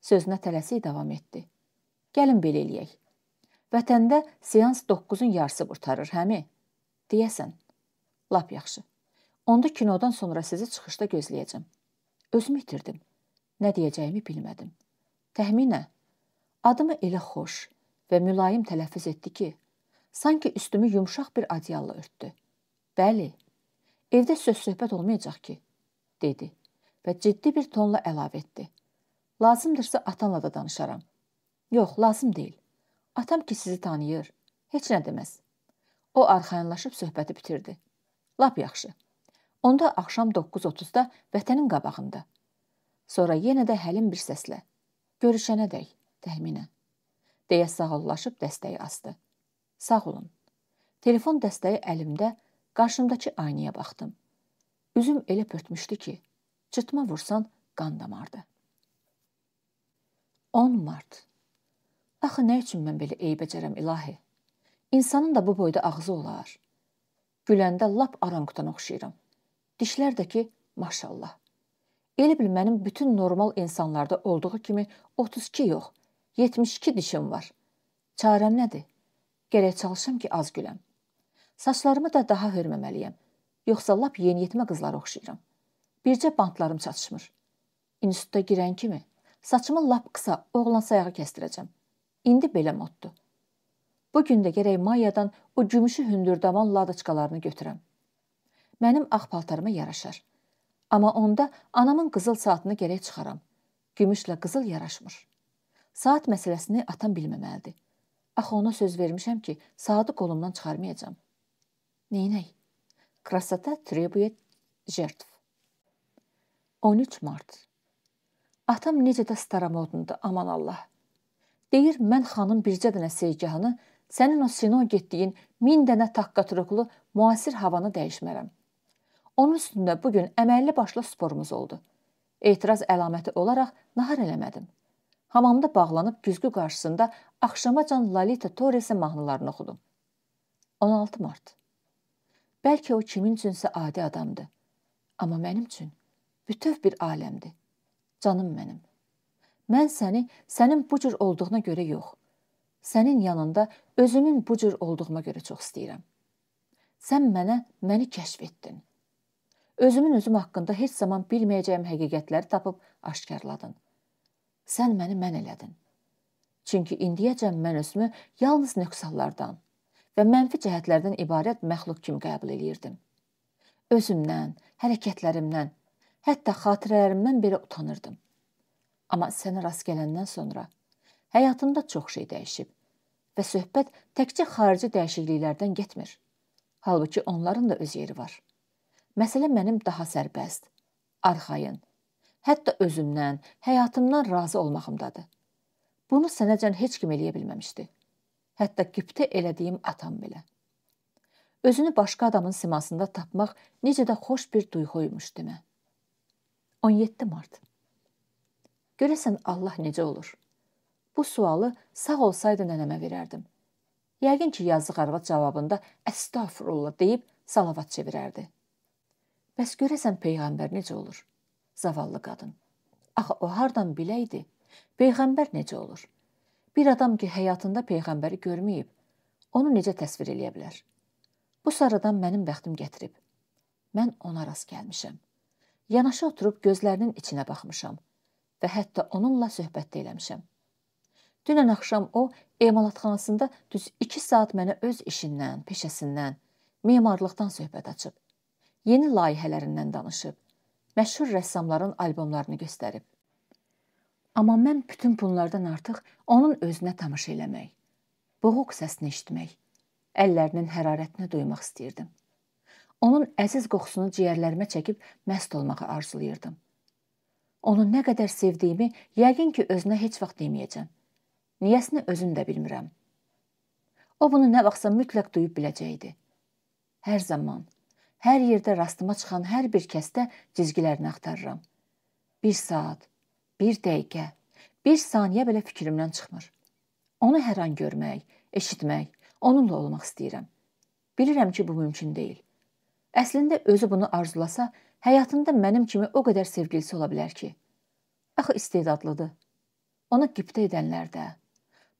S1: Sözünə tələsik davam etdi. Gəlin belə eləyək. Vətəndə seans 9-un yarısı qurtarır, həmi? Deyəsən. Lap yaxşı. Onda kinodan sonra sizi çıxışda gözləyəcəm. Özümü itirdim. Nə deyəcəyimi bilmədim. Təxminə adımı elə xoş və mülayim tələffüz etdi ki, sanki üstümü yumşaq bir adyalla örtdü. Bəli, evdə söz-söhbət olmayacaq ki, dedi və ciddi bir tonla əlavə etdi. Lazımdırsa atanla da danışaram. Yox, lazım deyil. Atam ki sizi tanıyır, heç nə deməz. O arxayınlaşıb söhbəti bitirdi. Lap yaxşı. Onda axşam 9:30-da vətənin qabağında. Sonra yenə də həlim bir səslə: "Görüşənədək, təxminən." Deyə sağollaşıb dəstəyi asdı. Sağ olun. Telefon dəstəyi əlimdə, qarşımdakı aynaya baxdım. Üzüm elə pörtmüşdü ki, çıtma vursan qan damardı. 10 mart. Axı nə üçün mən belə eybəcərəm ilahi? İnsanın da bu boyda ağzı olar. Güləndə lap aranqutan oxşayıram. Dişlər də ki, maşallah. Elə bil mənim bütün normal insanlarda olduğu kimi 32 yox, 72 dişim var. Çarəm nədir? Gərək çalışım ki, az güləm. Saçlarımı da daha hörməməliyəm. Yoxsa lap yeniyetmə qızlara oxşayıram. Bircə bantlarım çatışmır. İnstitutda girən kimi saçımı lap qısa, oğlan sayağı kəstirəcəm. İndi belə moddur. Bu gün də gərək Mayadan o gümüşü hündürdaman ladıçqalarını götürəm. Mənim ağ paltarıma yaraşar. Amma onda anamın qızıl saatını gərək çıxaram. Gümüşlə qızıl yaraşmır. Saat məsələsini atam bilməməlidir. Axı ona söz vermişəm ki, saatı qolumdan çıxarmayacağam. Neynək? Krasata trebuyet jertv. 13 mart. Atam necə də staramodundur, aman Allah. Deyir, mən xanın bircə dənə seyigahını, sənin o sino getdiyin 1000 dənə taqqaturuklu müasir havanı dəyişmərəm. Onun üstündə bu gün əməlli başlı sporumuz oldu. Etiraz əlaməti olaraq nahar eləmədim. Hamamda bağlanıb güzgü qarşısında axşamacan Lalita Torresin mahnılarını oxudum. 16 mart. Bəlkə o kimin üçünsə adi adamdır. Amma mənim üçün bütöv bir aləmdir. Canım mənim. Mən səni sənin bu cür olduğuna görə yox, sənin yanında özümün bu cür olduğuma görə çox istəyirəm. Sən mənə məni kəşf etdin. Özümün özüm haqqında heç zaman bilməyəcəyim həqiqətləri tapıb aşkarladın. Sən məni mən elədin. Çünki indiyəcən mən özümü yalnız nöqsanlardan və mənfi cəhətlərdən ibarət məxluq kimi qəbul eləyirdim. Özümdən, hərəkətlərimdən, hətta xatirələrimdən belə utanırdım. Amma sənə rast gələndən sonra həyatımda çox şey dəyişib və söhbət təkcə xarici dəyişikliklərdən getmir. Halbuki onların da öz yeri var. Məsələ mənim daha sərbəst, arxayın, hətta özümdən, həyatımdan razı olmağımdadır. Bunu sənəcən heç kim eləyə bilməmişdi. Hətta qibtə elədiyim atam belə. Özünü başqa adamın simasında tapmaq necə də xoş bir duyğu imiş demə. 17 mart. Görəsən Allah necə olur? Bu sualı sağ olsaydı nənəmə verərdim. Yəqin ki, yazıq arvad cavabında "Əstəğfurullah" deyib salavat çevirərdi. Bəs görəsən peyğəmbər necə olur? Zavallı qadın. Axı o hardan biləydi? Peyğəmbər necə olur? Bir adam ki, həyatında peyğəmbəri görməyib, onu necə təsvir eləyə bilər? Bu sarıdan mənim bəxtim gətirib. Mən ona rast gəlmişəm. Yanaşı oturub gözlərinin içinə baxmışam və hətta onunla söhbət də eləmişəm. Dünən axşam o emalatxanasında düz 2 saat mənə öz işindən, peşəsindən, memarlıqdan söhbət açıb yeni layihələrindən danışıb, məşhur rəssamların albomlarını göstərib. Amma mən bütün bunlardan artıq onun özünə tamaşa eləmək, boğuq səsini eşitmək, əllərinin hərarətini duymaq istirdim. Onun əziz qoxusunu ciyərlərimə çəkib məst olmağı arzulayırdım. Onu nə qədər sevdiyimi yəqin ki, özünə heç vaxt deməyəcəm. Niyəsini özüm də bilmirəm. O bunu nə vaxtsa mütləq duyub biləcəkdi. Hər zaman Hər yerdə rastıma çıxan hər bir kəsdə cizgilərini axtarıram. Bir saat, bir dəqiqə, bir saniyə belə fikrimdən çıxmır. Onu hər an görmək, eşitmək, onunla olmaq istəyirəm. Bilirəm ki, bu mümkün deyil. Əslində özü bunu arzulasa, həyatında mənim kimi o qədər sevgilisi ola bilər ki. Axı istedadlıdır. Ona qibtə edənlər də,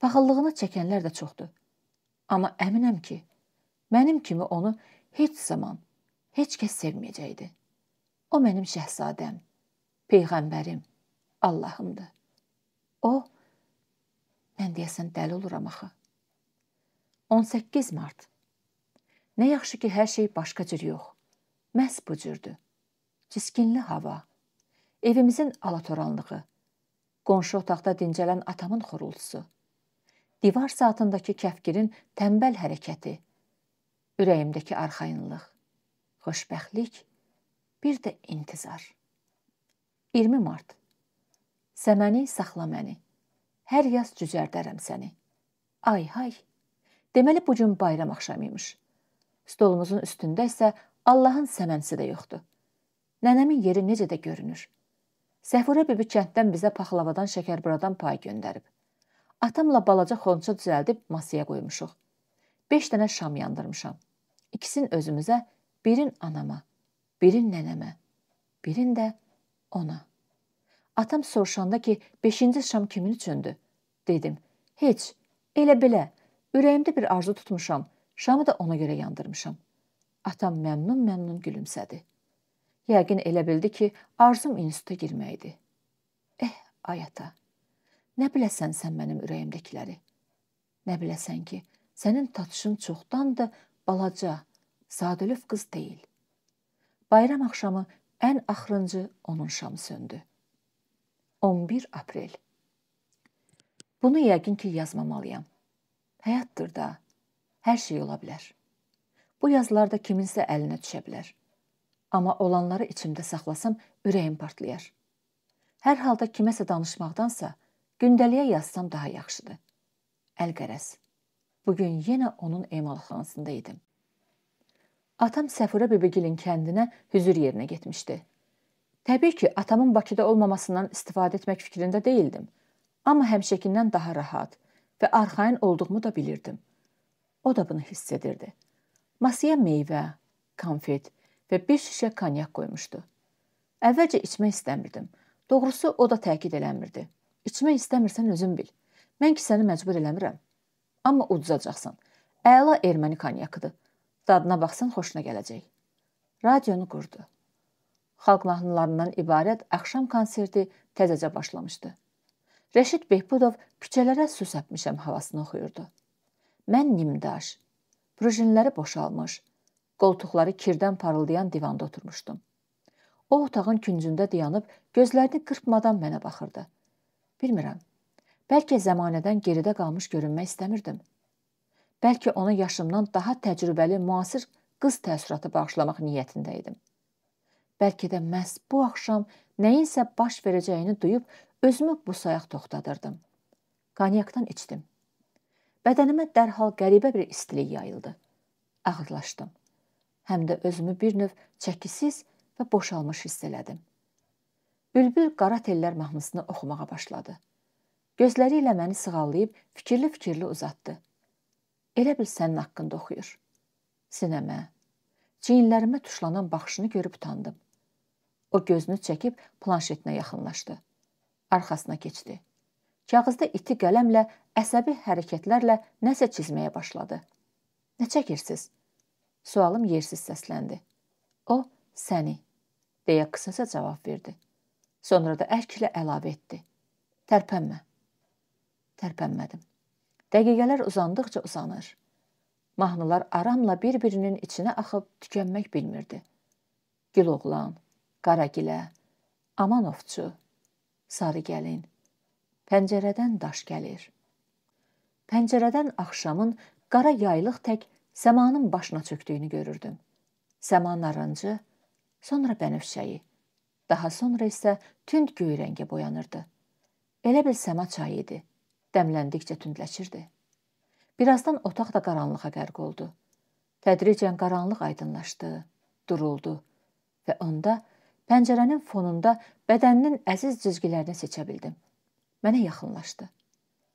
S1: paxıllığını çəkənlər də çoxdur. Amma əminəm ki, mənim kimi onu heç zaman heç kəs sevməyəcəkdi. O mənim şəhzadəm, peyğəmbərim, Allahımdır. O mən deyəsən dəli oluram axı. 18 mart. Nə yaxşı ki, hər şey başqa cür yox. Məhz bu cürdür. Ciskinli hava, evimizin alatoranlığı, qonşu otaqda dincələn atamın xorultusu, divar saatındakı kəfkirin tənbəl hərəkəti, ürəyimdəki arxayınlıq xoşbəxtlik, bir də intizar. 20 mart. Səməni saxla məni. Hər yaz cücərdərəm səni. Ay hay. Deməli bu gün bayram axşamı imiş. Stolumuzun üstündə isə Allahın səmənsi də yoxdur. Nənəmin yeri necə də görünür. Səfurə bibi kənddən bizə paxlavadan, şəkərburadan pay göndərib. Atamla balaca xonça düzəldib masaya qoymuşuq. 5 dənə şam yandırmışam. İkisini özümüzə, Birin anama, birin nənəmə, birin də ona. Atam soruşanda ki, 5-ci şam kimin üçündür? dedim. Heç, elə belə. Ürəyimdə bir arzu tutmuşam. Şamı da ona görə yandırmışam. Atam məmnun-məmnun gülümsədi. Yəqin elə bildi ki, arzum instituta girməkdir. Eh, ayata. Nə biləsən sən mənim ürəyimdəkiləri? Nə biləsən ki, sənin tatışın çoxdan da balaca, sadəlöv qız deyil. Bayram axşamı ən axırıncı onun şamı söndü. 11 aprel. Bunu yəqin ki, yazmamalıyam. Həyatdır da. Hər şey ola bilər. Bu yazılarda kiminsə əlinə düşə bilər. Amma olanları içimdə saxlasam, ürəyim partlayar. Hər halda kiməsə danışmaqdansa, gündəliyə yazsam daha yaxşıdır. Əlqərəz. Bu gün yenə onun emalxanasında idim. Atam Səfurə bibigilin kəndinə hüzür yerinə getmişdi. Təbii ki, atamın Bakıda olmamasından istifadə etmək fikrində deyildim. Amma həmişəkindən daha rahat və arxayın olduğumu da bilirdim. O da bunu hiss edirdi. Masaya meyvə, konfet və bir şüşə konyak qoymuşdu. Əvvəlcə içmək istəmirdim. Doğrusu o da təkid eləmirdi. İçmək istəmirsən özün bil. Mən ki səni məcbur eləmirəm. Amma udzacaqsan. Əla erməni konyakıdır. Dadına baxsan xoşuna gələcək. Radionu qurdu. Xalq mahnılarından ibarət axşam konserti təzəcə başlamışdı. Rəşid Behbudov küçələrə su səpmişəm havasını oxuyurdu. Mən nimdaş, prujinləri boşalmış, qoltuqları kirdən parıldayan divanda oturmuşdum. O otağın küncündə dayanıb gözlərini qırpmadan mənə baxırdı. Bilmirəm. Bəlkə zəmanədən geridə qalmış görünmək istəmirdim. Bəlkə ona yaşımdan daha təcrübəli, müasir qız təəssüratı bağışlamaq niyyətində idim. Bəlkə də məhz bu axşam nəyinsə baş verəcəyini duyub Özümü bu sayaq toxtadırdım. Konyakdan içdim. Bədənimə dərhal qəribə bir istilik yayıldı. Ağırlaşdım. Həm də özümü bir növ çəkisiz və boşalmış hiss elədim. Bülbül qara tellər mahnısını oxumağa başladı. Gözləri ilə məni sığallayıb fikirli-fikirli uzatdı. Elə bil sənin haqqında oxuyur. Sinəmə, çiyinlərimə tuşlanan baxışını görüb utandım. O gözünü çəkib planşetinə yaxınlaşdı arxasına keçdi. Kağızda iti qələmlə əsəbi hərəkətlərlə nəsə çizməyə başladı. Nə çəkirsiz? Sualım yersiz səsləndi. O, səni, deyə qısaca cavab verdi. Sonra da ərklə əlavə etdi. Tərpənmə. Tərpənmədim. Dəqiqələr uzandıqca uzanır. Mahnılar aramla bir-birinin içinə axıb tükənmək bilmirdi. Gül oğlan, Qaragilə, Amanovçu, sarı gəlin. Pəncərədən daş gəlir. Pəncərədən axşamın qara yaylıq tək səmanın başına çökdüyünü görürdüm. Səma narıncı, sonra bənövşəyi, daha sonra isə tünd göy rəngə boyanırdı. Elə bil səma çay idi. Dəmləndikcə tündləşirdi. Birazdan otaq da qaranlığa qərq oldu. Tədricən qaranlıq aydınlaşdı, duruldu və onda Pəncərənin fonunda bədəninin əziz cizgilərini seçə bildim. Mənə yaxınlaşdı.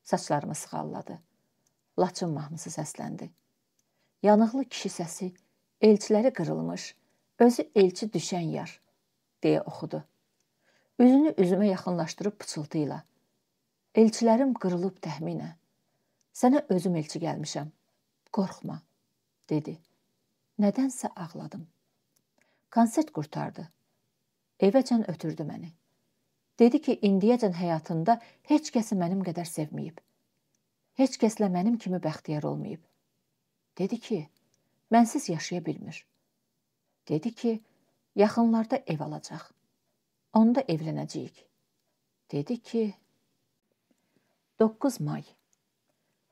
S1: Saçlarımı sığalladı. Laçın mahnısı səsləndi. Yanıqlı kişi səsi elçiləri qırılmış, özü elçi düşən yar deyə oxudu. Üzünü üzümə yaxınlaşdırıb pıçıltı ilə Elçilərim qırılıb təxminə. Sənə özüm elçi gəlmişəm. Qorxma, dedi. Nədənsə ağladım. Konsert qurtardı. Evəcən ötürdü məni. Dedi ki, indiyəcən həyatında heç kəsi mənim qədər sevməyib. Heç kəslə mənim kimi bəxtiyar olmayıb. Dedi ki, mənsiz yaşaya bilmir. Dedi ki, yaxınlarda ev alacaq. Onda evlənəcəyik. Dedi ki, 9 may.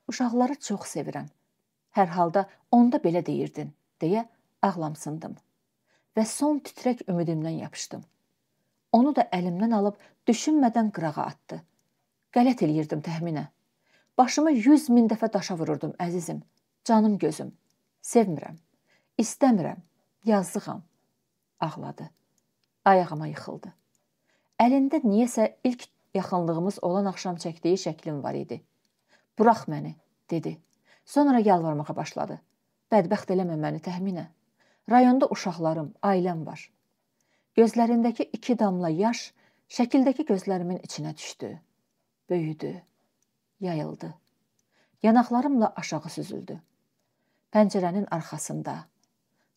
S1: Uşaqları çox sevirəm. Hər halda onda belə deyirdin, deyə ağlamsındım və son titrək ümidimdən yapışdım. Onu da əlimdən alıb düşünmədən qırağa atdı. Qələt eləyirdim təxminə. Başımı 100 min dəfə daşa vururdum əzizim, canım gözüm. Sevmirəm, istəmirəm, yazığam. Ağladı. Ayağıma yıxıldı. Əlində niyəsə ilk yaxınlığımız olan axşam çəkdiyi şəklim var idi. "Burax məni," dedi. Sonra yalvarmağa başladı. "Bədbəxt eləmə məni təxminə. Rayonda uşaqlarım, ailəm var. Gözlərindəki iki damla yaş şəkildəki gözlərimin içinə düşdü. Böyüdü. yayıldı. Yanaqlarımla aşağı süzüldü. Pəncərənin arxasında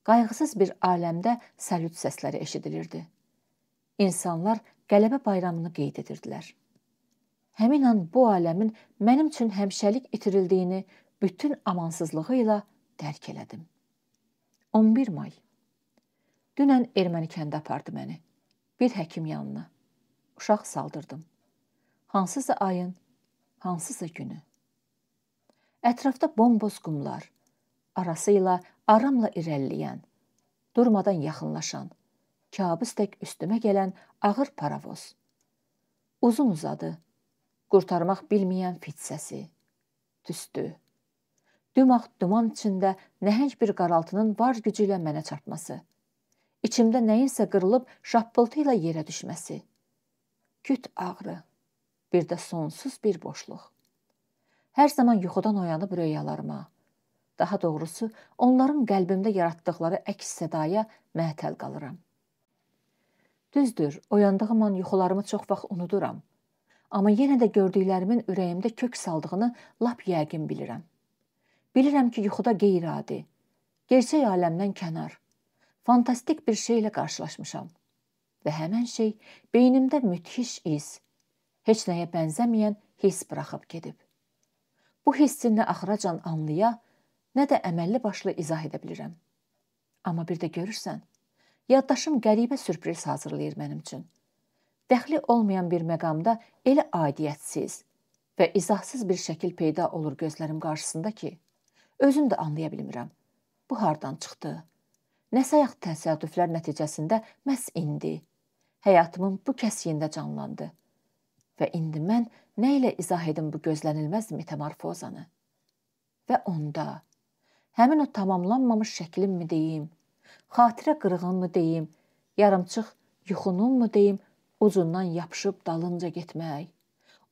S1: qayğısız bir aləmdə səlüt səsləri eşidilirdi. İnsanlar qələbə bayramını qeyd edirdilər. Həmin an bu aləmin mənim üçün həmişəlik itirildiyini bütün amansızlığı ilə dərk elədim. 11 may. Dünən erməni kəndə apardı məni. Bir həkim yanına. Uşaq saldırdım. Hansısa ayın, hansısa günü. Ətrafda bomboz qumlar, arası ilə aramla irəliləyən, durmadan yaxınlaşan, kabus tək üstümə gələn ağır paravoz. Uzun uzadı, qurtarmaq bilməyən fit səsi, tüstü. Dümağ duman içində nəhəng bir qaraltının var gücü ilə mənə çarpması. İçimdə nəyinsə qırılıb şappıltı ilə yerə düşməsi. Küt ağrı, bir də sonsuz bir boşluq. Hər zaman yuxudan oyanıb röyalarıma, daha doğrusu onların qəlbimdə yaratdıkları əks-sədaya məhtəl qalıram. Düzdür, oyandığım an yuxularımı çox vaxt unuduram. Amma yenə də gördüklərimin ürəyimdə kök saldığını lap yəqin bilirəm. Bilirəm ki, yuxuda qeyri-adi, gerçək aləmdən kənar, fantastik bir şeylə qarşılaşmışam və həmin şey beynimdə müthiş iz, heç nəyə bənzəməyən hiss buraxıb gedib. Bu hissi nə axıracan anlaya, nə də əməlli başlı izah edə bilirəm. Amma bir də görürsən, yaddaşım qəribə sürpriz hazırlayır mənim üçün. Dəxli olmayan bir məqamda elə aidiyyətsiz və izahsız bir şəkil peyda olur gözlərim qarşısında ki, Özüm də anlaya bilmirəm. Bu hardan çıxdı? Nə sayaq təsadüflər nəticəsində məhz indi həyatımın bu kəsiyində canlandı. Və indi mən nə ilə izah edim bu gözlənilməz metamorfozanı? Və onda həmin o tamamlanmamış şəklimmi deyim, xatirə qırığınmı deyim, yarımçıq yuxununmu deyim, ucundan yapışıb dalınca getmək,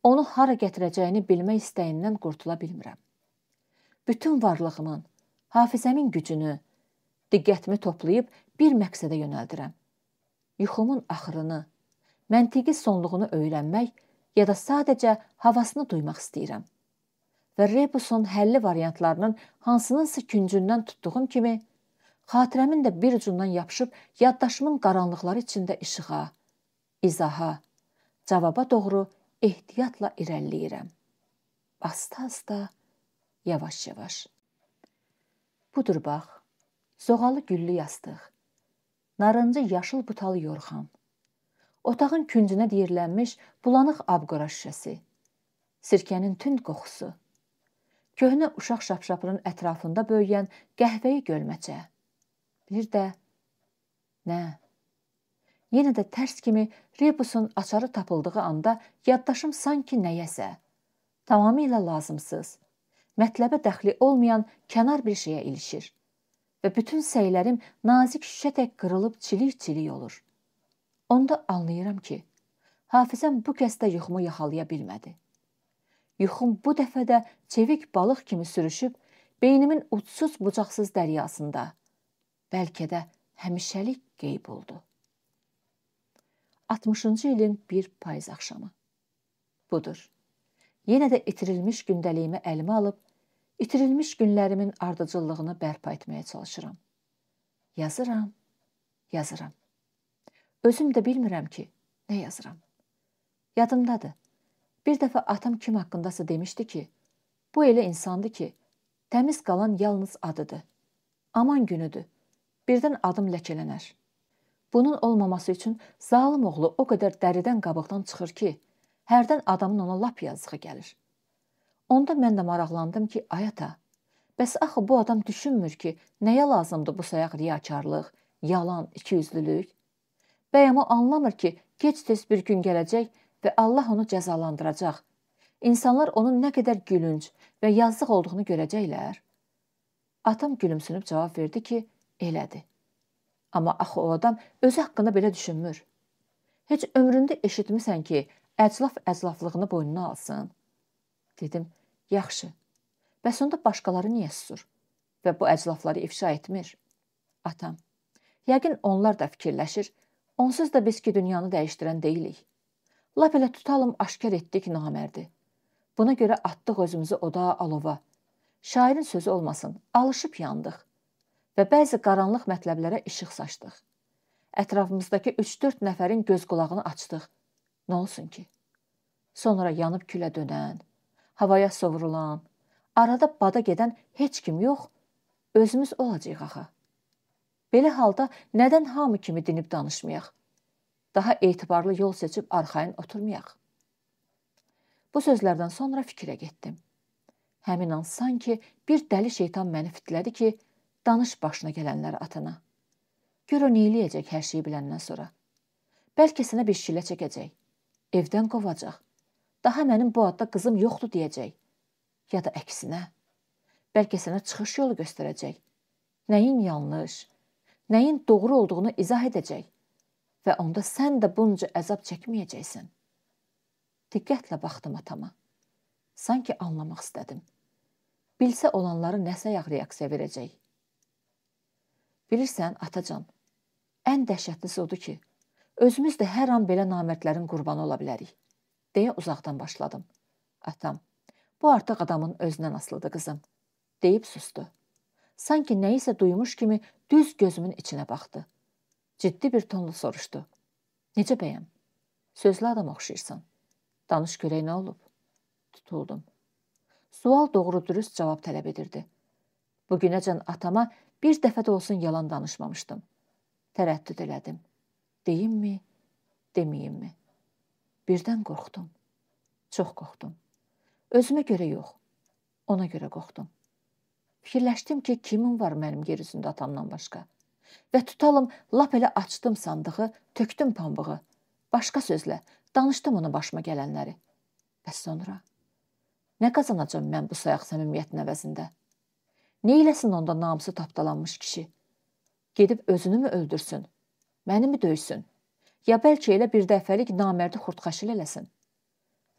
S1: onu hara gətirəcəyini bilmək istəyindən qurtula bilmirəm bütün varlığımın, hafizəmin gücünü, diqqətimi toplayıb bir məqsədə yönəldirəm. Yuxumun axırını, məntiqi sonluğunu öyrənmək ya da sadəcə havasını duymaq istəyirəm. Və rebusun həlli variantlarının hansınınsa küncündən tutduğum kimi, xatirəmin də bir ucundan yapışıb yaddaşımın qaranlıqları içində işığa, izaha, cavaba doğru ehtiyatla irəliləyirəm. Asta-asta yavaş-yavaş. Budur bax. Zoğalı güllü yastıq. Narıncı yaşıl butalı yorxan. Otağın küncünə diyirlənmiş bulanıq abqora şüşəsi. Sirkənin tünd qoxusu. Köhnə uşaq şapşapının ətrafında böyüyən qəhvəyi gölməçə. Bir də nə? Yenə də tərs kimi rebusun açarı tapıldığı anda yaddaşım sanki nəyəsə tamamilə lazımsız mətləbə dəxli olmayan kənar bir şeyə ilişir və bütün səylərim nazik şüşə tək qırılıb çilik-çilik olur. Onda anlayıram ki, hafizəm bu kəsdə yuxumu yaxalaya bilmədi. Yuxum bu dəfə də çevik balıq kimi sürüşüb beynimin ucsuz bucaqsız dəryasında bəlkə də həmişəlik qeyb oldu. 60-cı ilin bir payız axşamı. Budur. Yenə də itirilmiş gündəliyimi əlimə alıb itirilmiş günlərimin ardıcıllığını bərpa etməyə çalışıram. Yazıram, yazıram. Özüm də bilmirəm ki, nə yazıram. Yadımdadır. Bir dəfə atam kim haqqındasa demişdi ki, bu elə insandır ki, təmiz qalan yalnız adıdır. Aman günüdür. Birdən adım ləkələnər. Bunun olmaması üçün zalım oğlu o qədər dəridən qabıqdan çıxır ki, hərdən adamın ona lap yazığı gəlir. Onda mən də maraqlandım ki, ay ata, bəs axı bu adam düşünmür ki, nəyə lazımdır bu sayaq riyakarlıq, yalan, ikiyüzlülük? Bəyəm o anlamır ki, gec-tez bir gün gələcək və Allah onu cəzalandıracaq. İnsanlar onun nə qədər gülünc və yazıq olduğunu görəcəklər. Atam gülümsünüb cavab verdi ki, elədi. Amma axı o adam özü haqqında belə düşünmür. Heç ömründə eşitmisən ki, əclaf əclaflığını boynuna alsın? Dedim, yaxşı. Bəs onda başqaları niyə susur və bu əclafları ifşa etmir? Atam, yəqin onlar da fikirləşir, onsuz da biz ki dünyanı dəyişdirən deyilik. Lap elə tutalım aşkar etdik namərdi. Buna görə atdıq özümüzü oda, alova. Şairin sözü olmasın, alışıb yandıq və bəzi qaranlıq mətləblərə işıq saçdıq. Ətrafımızdakı 3-4 nəfərin göz qulağını açdıq. Nə olsun ki? Sonra yanıb külə dönən, havaya sovrulan, arada bada gedən heç kim yox, özümüz olacağıq axı. Belə halda nədən hamı kimi dinib danışmayaq? Daha etibarlı yol seçib arxayın oturmayaq. Bu sözlərdən sonra fikrə getdim. Həmin an sanki bir dəli şeytan məni fitlədi ki, danış başına gələnləri atana. Gör o nə eləyəcək hər şeyi biləndən sonra. Bəlkə sənə bir şilə çəkəcək. Evdən qovacaq. Daha mənim bu adda qızım yoxdur deyəcək. Ya da əksinə. Bəlkə sənə çıxış yolu göstərəcək. Nəyin yanlış, nəyin doğru olduğunu izah edəcək və onda sən də bunca əzab çəkməyəcəksən. Diqqətlə baxdım atama. Sanki anlamaq istədim. Bilsə olanları nə sayaq reaksiya verəcək. Bilirsən, atacan, ən dəhşətlisi odur ki, özümüz də hər an belə namərdlərin qurbanı ola bilərik, deyə uzaqdan başladım. Atam, bu artıq adamın özündən asılıdır qızım, deyib sustu. Sanki nəyisə duymuş kimi düz gözümün içinə baxdı. Ciddi bir tonla soruşdu. Necə bəyəm? Sözlü adam oxşayırsan. Danış görək nə olub? Tutuldum. Sual doğru dürüst cavab tələb edirdi. Bu günəcən atama bir dəfə də olsun yalan danışmamışdım. Tərəddüd elədim. Deyimmi, deməyimmi? Birdən qorxdum. Çox qorxdum. Özümə görə yox, ona görə qorxdum. Fikirləşdim ki, kimin var mənim yer üzündə atamdan başqa? Və tutalım, lap elə açdım sandığı, tökdüm pambığı. Başqa sözlə, danışdım ona başıma gələnləri. Bəs sonra nə qazanacam mən bu sayaq səmimiyyətin əvəzində? Nə eləsin onda namusu tapdalanmış kişi? Gedib özünü mü öldürsün? Məni mi döysün? Ya bəlkə elə bir dəfəlik namərdi xurtxaşil eləsin?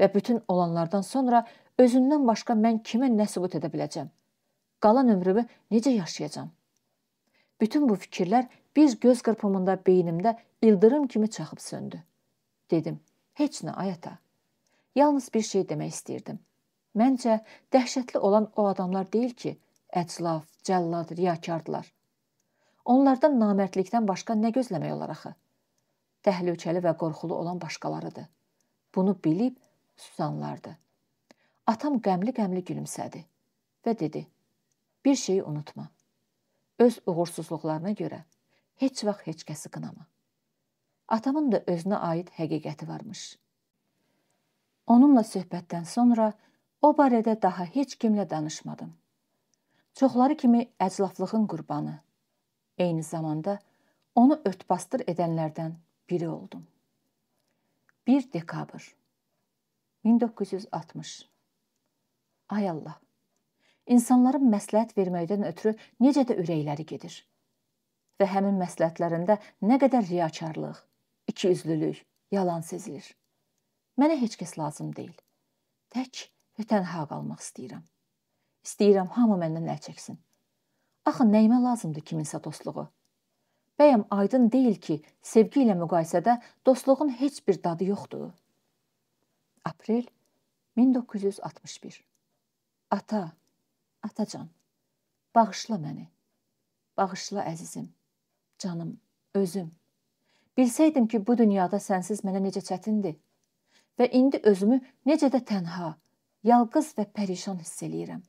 S1: Və bütün olanlardan sonra özündən başqa mən kimə nə sübut edə biləcəm? Qalan ömrümü necə yaşayacağam? Bütün bu fikirlər bir göz qırpımında beynimdə ildırım kimi çaxıb söndü. Dedim: "Heç nə ayata. Yalnız bir şey demək istirdim. Məncə dəhşətli olan o adamlar deyil ki, əclaf, cəllad, riyakardılar. Onlardan namərdlikdən başqa nə gözləmək olar axı? Təhlükəli və qorxulu olan başqalarıdır. Bunu bilib susanlardı. Atam qəmli-qəmli gülümsədi və dedi: "Bir şeyi unutma. Öz uğursuzluqlarına görə heç vaxt heç kəsi qınama. Atamın da özünə aid həqiqəti varmış." Onunla söhbətdən sonra o barədə daha heç kimlə danışmadım. Çoxları kimi əclaflığın qurbanı, eyni zamanda onu örtbasdır edənlərdən biri oldum. 1 dekabr 1960 Ay Allah. İnsanların məsləhət verməkdən ötürü necə də ürəkləri gedir. Və həmin məsləhətlərində nə qədər riyakarlıq, ikiyüzlülük, yalan sezilir. Mənə heç kəs lazım deyil. Tək və tənha qalmaq istəyirəm. İstəyirəm hamı məndən əl çəksin. Axı nəyimə lazımdır kiminsə dostluğu? Bəyəm aydın deyil ki, sevgi ilə müqayisədə dostluğun heç bir dadı yoxdur. Aprel 1961. Ata, atacan, bağışla məni. Bağışla əzizim, canım, özüm. Bilsəydim ki, bu dünyada sənsiz mənə necə çətindir və indi özümü necə də tənha, yalqız və pərişan hiss eləyirəm.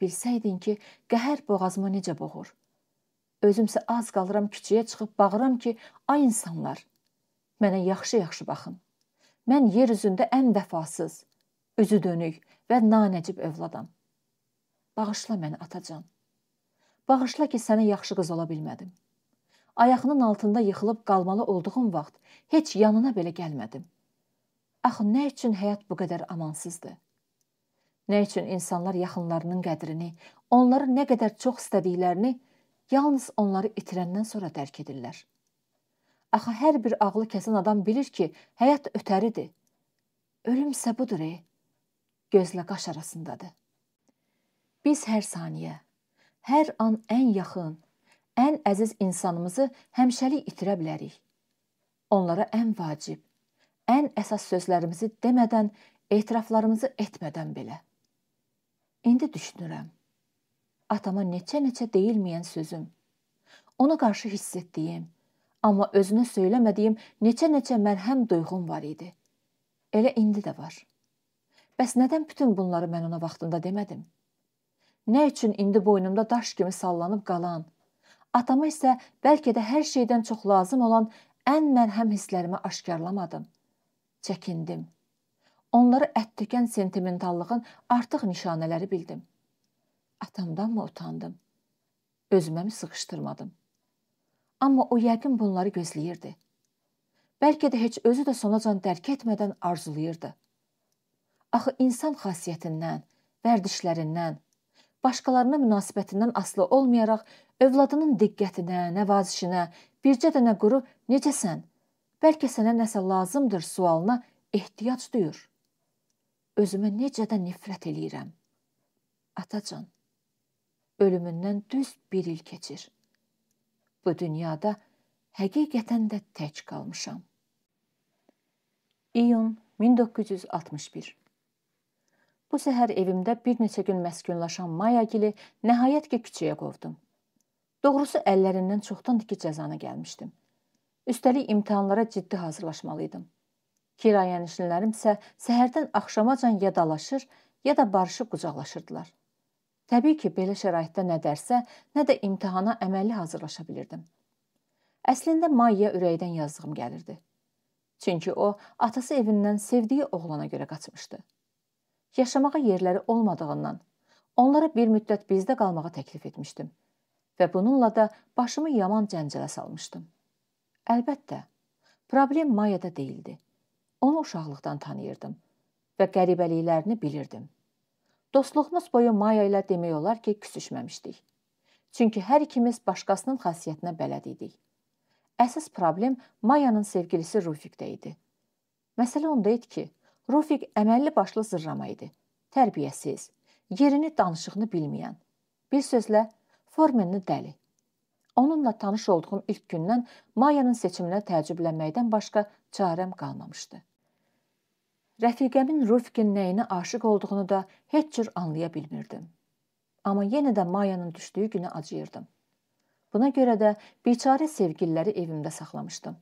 S1: Bilsəydin ki, qəhər boğazıma necə boğur. Özümsə az qalıram küçəyə çıxıb bağıram ki, ay insanlar, mənə yaxşı-yaxşı baxın. Mən yer üzündə ən vəfasız, üzü dönük və nanəcib övladam. Bağışla məni atacan. Bağışla ki, sənə yaxşı qız ola bilmədim. Ayağının altında yıxılıb qalmalı olduğum vaxt heç yanına belə gəlmədim. Axı nə üçün həyat bu qədər amansızdır? Nə üçün insanlar yaxınlarının qədrini, onları nə qədər çox istədiklərini yalnız onları itirəndən sonra dərk edirlər. Axı hər bir ağlı kəsən adam bilir ki, həyat ötəridir. Ölüm isə budur, e. Gözlə qaş arasındadır. Biz hər saniyə, hər an ən yaxın, ən əziz insanımızı həmişəlik itirə bilərik. Onlara ən vacib, ən əsas sözlərimizi demədən etiraflarımızı etmədən belə. İndi düşünürəm. Atama neçə-neçə deyilməyən sözüm, ona qarşı hiss etdiyim, amma özünə söyləmədiyim neçə-neçə mərhəm duyğum var idi. Elə indi də var. Bəs nədən bütün bunları mən ona vaxtında demədim? Nə üçün indi boynumda daş kimi sallanıb qalan, atama isə bəlkə də hər şeydən çox lazım olan ən mərhəm hisslərimi aşkarlamadım. Çəkindim. Onları ət tökən sentimentallığın artıq nişanələri bildim. Atamdan mı utandım? Özümə mi sıxışdırmadım? Amma o yəqin bunları gözləyirdi. Bəlkə də heç özü də sonacan dərk etmədən arzulayırdı. Axı insan xasiyyətindən, vərdişlərindən, başqalarına münasibətindən asılı olmayaraq övladının diqqətinə, nəvazişinə, bircə dənə quru necəsən? Bəlkə sənə nəsə lazımdır sualına ehtiyac duyur. Özümə necə də nifrət eləyirəm. Atacan, ölümündən düz bir il keçir. Bu dünyada həqiqətən də tək qalmışam. İyun 1961 Bu səhər evimdə bir neçə gün məskunlaşan Mayagili nəhayət ki küçəyə qovdum. Doğrusu əllərindən çoxdandır ki cəzana gəlmişdim. Üstəlik imtahanlara ciddi hazırlaşmalıydım. Kirayənişinlərim isə səhərdən axşamacan ya dalaşır, ya da barışıb qucaqlaşırdılar. Təbii ki, belə şəraitdə nə dərsə, nə də imtahana əməlli hazırlaşa bilirdim. Əslində Mayya ürəkdən yazdığım gəlirdi. Çünki o atası evindən sevdiyi oğlana görə qaçmışdı. Yaşamağa yerləri olmadığından onlara bir müddət bizdə qalmağa təklif etmişdim və bununla da başımı yaman cəncələ salmışdım. Əlbəttə, problem Mayada deyildi. Onu uşaqlıqdan tanıyırdım və qəribəliklərini bilirdim. Dostluğumuz boyu Maya ilə demək olar ki, küsüşməmişdik. Çünki hər ikimiz başqasının xasiyyətinə bələd idik. Əsas problem Mayanın sevgilisi Rufikdə idi. Məsələ onda idi ki, Rufik əməlli başlı zırrama idi. Tərbiyəsiz, yerini, danışığını bilməyən. Bir sözlə, formenli dəli. Onunla tanış olduğum ilk gündən Mayanın seçiminə təəccüblənməkdən başqa çarəm qalmamışdı. Rəfiqəmin Rufikin nəyinə aşiq olduğunu da heç cür anlaya bilmirdim. Amma yenə də Mayanın düşdüyü günə acıyırdım. Buna görə də biçarə sevgililəri evimdə saxlamışdım.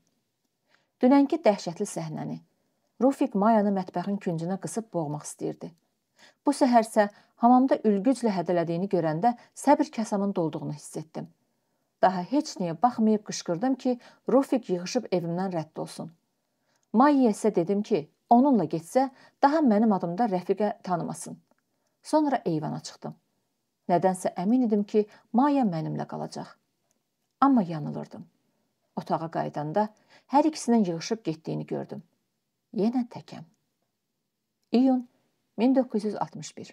S1: Dünənki dəhşətli səhnəni Rufik Mayanı mətbəxin küncünə qısıb boğmaq istəyirdi. Bu səhər isə hamamda ülgüclə hədələdiyini görəndə səbr kasamın dolduğunu hiss etdim. Daha heç nəyə baxmayıb qışqırdım ki, Rufik yığışıb evimdən rədd olsun. Mayya isə dedim ki, onunla getsə, daha mənim adımda rəfiqə tanımasın. Sonra eyvana çıxdım. Nədənsə əmin idim ki, Maya mənimlə qalacaq. Amma yanılırdım. Otağa qayıdanda hər ikisinin yığışıb getdiyini gördüm. Yenə təkəm. İyun 1961.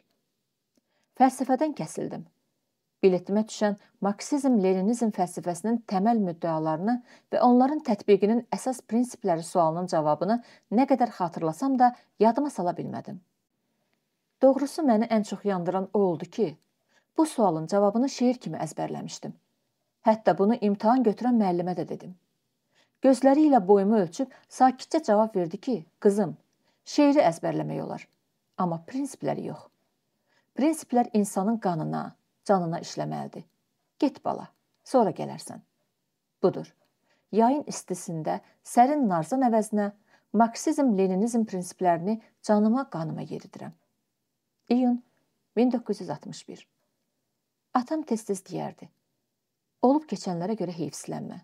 S1: Fəlsəfədən kəsildim. Biletimə düşən Marksizm-Leninizm fəlsəfəsinin təməl müddəalarını və onların tətbiqinin əsas prinsipləri sualının cavabını nə qədər xatırlasam da yadıma sala bilmədim. Doğrusu məni ən çox yandıran o oldu ki, bu sualın cavabını şeir kimi əzbərləmişdim. Hətta bunu imtahan götürən müəllimə də dedim. Gözləri ilə boyumu ölçüb sakitcə cavab verdi ki, qızım, şeiri əzbərləmək olar, amma prinsipləri yox. Prinsiplər insanın qanına, canına işləməlidir. Get bala, sonra gələrsən. Budur. Yayın istisində sərin narzan əvəzinə Marksizm-Leninizm prinsiplərini canıma, qanıma yeridirəm. İyun 1961. Atam tez-tez deyərdi: Olub keçənlərə görə heyfsilənmə.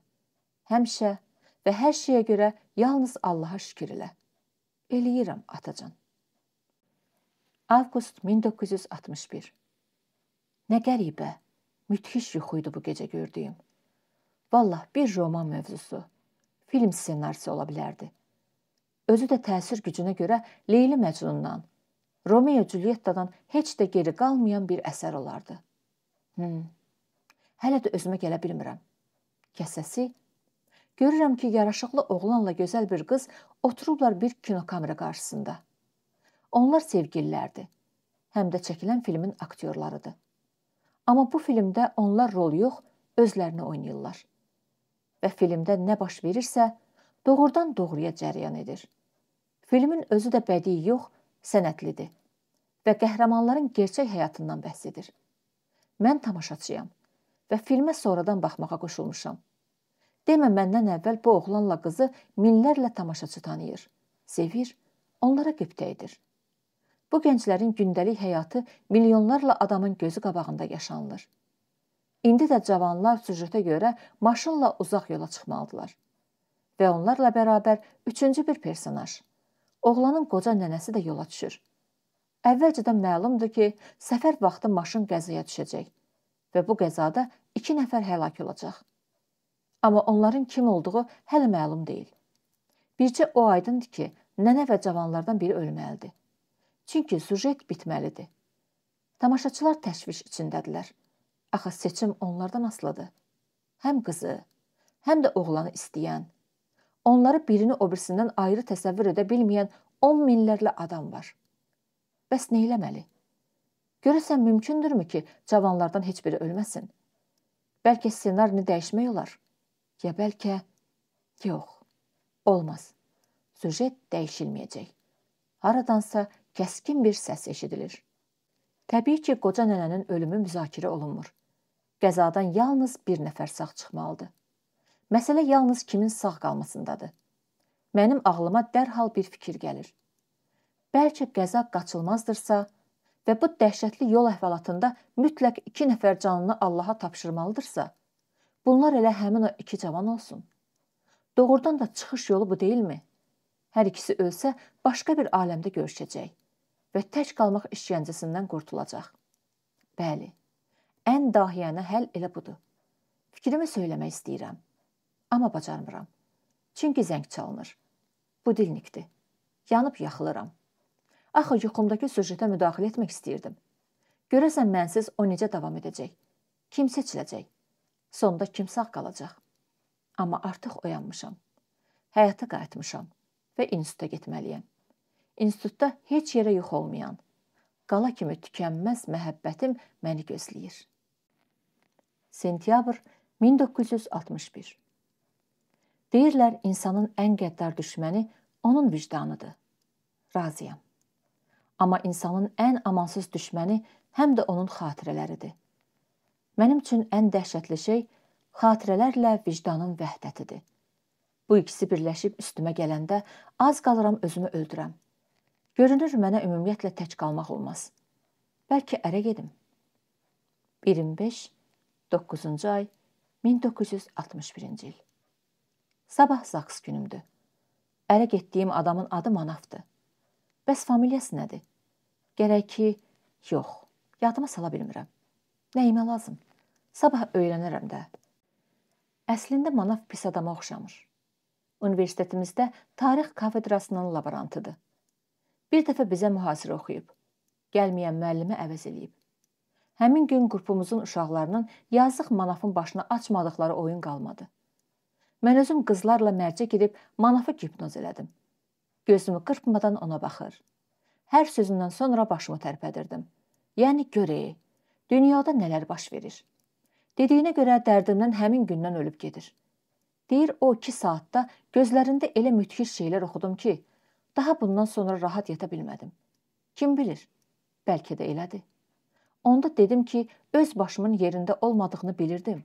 S1: Həmişə və hər şeyə görə yalnız Allaha şükür elə. Eləyirəm, atacan. Avqust 1961. Nə qəribə, müthiş yuxu idi bu gecə gördüyüm. Vallah bir roman mövzusu, film ssenarisi ola bilərdi. Özü də təsir gücünə görə Leyli Məcnundan, Romeo Juliettadan heç də geri qalmayan bir əsər olardı. Hmm. Hələ də özümə gələ bilmirəm. Kəsəsi Görürəm ki, yaraşıqlı oğlanla gözəl bir qız oturublar bir kinokamera qarşısında. Onlar sevgililərdir. Həm də çəkilən filmin aktyorlarıdır. Amma bu filmdə onlar rol yox, özlərini oynayırlar. Və filmdə nə baş verirsə, doğrudan doğruya cərəyan edir. Filmin özü də bədii yox, sənədlidir və qəhrəmanların gerçək həyatından bəhs edir. Mən tamaşaçıyam və filmə sonradan baxmağa qoşulmuşam. Demə məndən əvvəl bu oğlanla qızı minlərlə tamaşaçı tanıyır, sevir, onlara qibtə edir. Bu gənclərin gündəlik həyatı milyonlarla adamın gözü qabağında yaşanılır. İndi də cavanlar süjetə görə maşınla uzaq yola çıxmalıdılar. Və onlarla bərabər üçüncü bir personaj. Oğlanın qoca nənəsi də yola düşür. Əvvəlcədən məlumdur ki, səfər vaxtı maşın qəzaya düşəcək və bu qəzada 2 nəfər həlak olacaq. Amma onların kim olduğu hələ məlum deyil. Bircə o aydındır ki, nənə və cavanlardan biri ölməlidir. Çünki sujet bitməlidir. Tamaşaçılar təşviş içindədirlər. Axı seçim onlardan asılıdır. Həm qızı, həm də oğlanı istəyən, onları birini o birisindən ayrı təsəvvür edə bilməyən 10 minlərlə adam var. Bəs nə eləməli? Görəsən mümkündürmü ki, cavanlardan heç biri ölməsin? Bəlkə ssenarini dəyişmək olar. Ya bəlkə yox. Olmaz. Süjet dəyişilməyəcək. Haradansa kəskin bir səs eşidilir. Təbii ki, qoca nənənin ölümü müzakirə olunmur. Qəzadan yalnız bir nəfər sağ çıxmalıdır. Məsələ yalnız kimin sağ qalmasındadır. Mənim ağlıma dərhal bir fikir gəlir. Bəlkə qəza qaçılmazdırsa və bu dəhşətli yol əhvalatında mütləq 2 nəfər canını Allaha tapşırmalıdırsa, bunlar elə həmin o iki cavan olsun. Doğrudan da çıxış yolu bu deyilmi? Hər ikisi ölsə, başqa bir aləmdə görüşəcək və tək qalmaq işgəncəsindən qurtulacaq. Bəli, Ən dahiyənə həll elə budur. Fikrimi söyləmək istəyirəm, amma bacarmıram. Çünki zəng çalınır. Bu dilnikdir. Yanıb yaxılıram. Axı yuxumdakı süjetə müdaxilə etmək istəyirdim. Görəsən mənsiz o necə davam edəcək? Kim seçiləcək? Sonda kim sağ qalacaq? Amma artıq oyanmışam. Həyata qayıtmışam və instituta getməliyəm. İnstitutda heç yerə yox olmayan, qala kimi tükənməz məhəbbətim məni gözləyir. Sentyabr 1961 Deyirlər, insanın ən qəddar düşməni onun vicdanıdır. Razıyam. Amma insanın ən amansız düşməni həm də onun xatirələridir. Mənim üçün ən dəhşətli şey xatirələrlə vicdanın vəhdətidir. Bu ikisi birləşib üstümə gələndə az qalıram özümü öldürəm. Görünür mənə ümumiyyətlə tək qalmaq olmaz. Bəlkə ərə gedim. 25 9-cu ay 1961-ci il. Sabah zaks günümdür. Ərə getdiyim adamın adı Manafdır. Bəs familiyası nədir? Gərək ki, yox, yadıma sala bilmirəm. Nəyimə lazım? Sabah öyrənərəm də. Əslində Manaf pis adama oxşamır. Universitetimizdə tarix kafedrasının laborantıdır. Bir dəfə bizə mühasirə oxuyub. Gəlməyən müəllimi əvəz eləyib. Həmin gün qrupumuzun uşaqlarının yazıq Manafın başına açmadıkları oyun qalmadı. Mən özüm qızlarla mərcə girib Manafı hipnoz elədim. Gözümü qırpmadan ona baxır. Hər sözündən sonra başımı tərpədirdim. Yəni görək, dünyada nələr baş verir. Dediyinə görə dərdimdən həmin gündən ölüb gedir. Deyir o 2 saatda gözlərində elə müthiş şeylər oxudum ki, daha bundan sonra rahat yata bilmədim. Kim bilir? Bəlkə də elədi. Onda dedim ki, öz başımın yerində olmadığını bilirdim.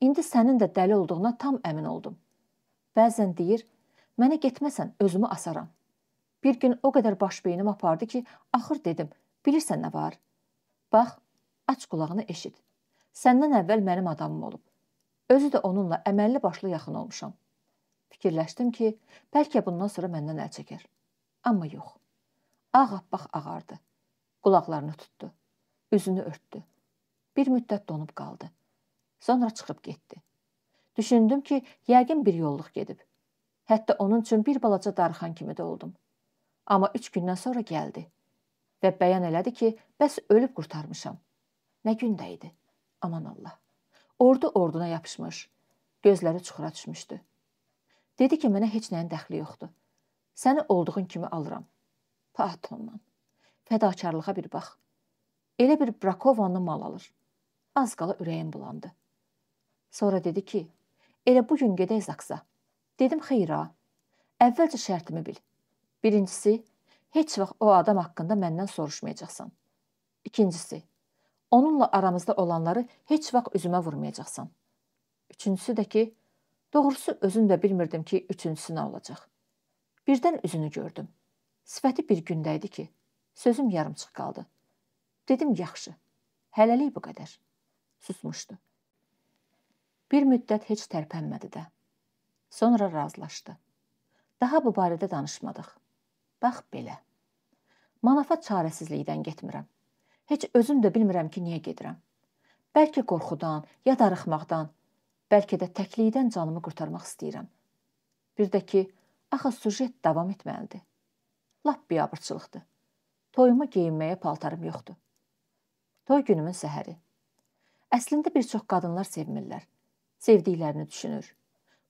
S1: İndi sənin də dəli olduğuna tam əmin oldum. Bəzən deyir, mənə getməsən özümü asaram. Bir gün o qədər baş beynim apardı ki, axır dedim, bilirsən nə var? Bax, aç qulağını eşit. Səndən əvvəl mənim adamım olub. Özü də onunla əməlli başlı yaxın olmuşam. Fikirləşdim ki, bəlkə bundan sonra məndən əl çəkər. Amma yox. Ağappaq ağardı. Qulaqlarını tutdu. Üzünü örtdü. Bir müddət donub qaldı. Sonra çıxıb getdi. Düşündüm ki, yəqin bir yolluq gedib. Hətta onun üçün bir balaca darxan kimi də oldum. Amma 3 gündən sonra gəldi və bəyan elədi ki, bəs ölüb qurtarmışam. Nə gündə idi? Aman Allah. Ordu orduna yapışmış. Gözləri çuxura düşmüşdü. Dedi ki, mənə heç nəyin dəxli yoxdur. Səni olduğun kimi alıram. Patondan. Fədakarlığa bir bax. Elə bir Brakovanı mal alır. Az qala ürəyim bulandı. Sonra dedi ki, elə bu gün gedək Zaksa. Dedim, xeyr ha. Əvvəlcə şərtimi bil. Birincisi, heç vaxt o adam haqqında məndən soruşmayacaqsan. İkincisi, onunla aramızda olanları heç vaxt üzümə vurmayacaqsan. Üçüncüsü də ki, doğrusu özüm də bilmirdim ki, üçüncüsü nə olacaq. Birdən üzünü gördüm. Sifəti bir gündə idi ki, sözüm yarımçıq qaldı. Dedim, yaxşı. Hələlik bu qədər. Susmuşdu. Bir müddət heç tərpənmədi də. Sonra razılaşdı. Daha bu barədə danışmadıq. Bax belə. Manafat çarəsizlikdən getmirəm. Heç özüm də bilmirəm ki, niyə gedirəm. Bəlkə qorxudan, ya darıxmaqdan, bəlkə də təklikdən canımı qurtarmaq istəyirəm. Bir də ki, axı sujet davam etməlidir. Lap biabırçılıqdır. Toyuma geyinməyə paltarım yoxdur. Toy günümün səhəri. Əslində bir çox qadınlar sevmirlər. Sevdiklərini düşünür.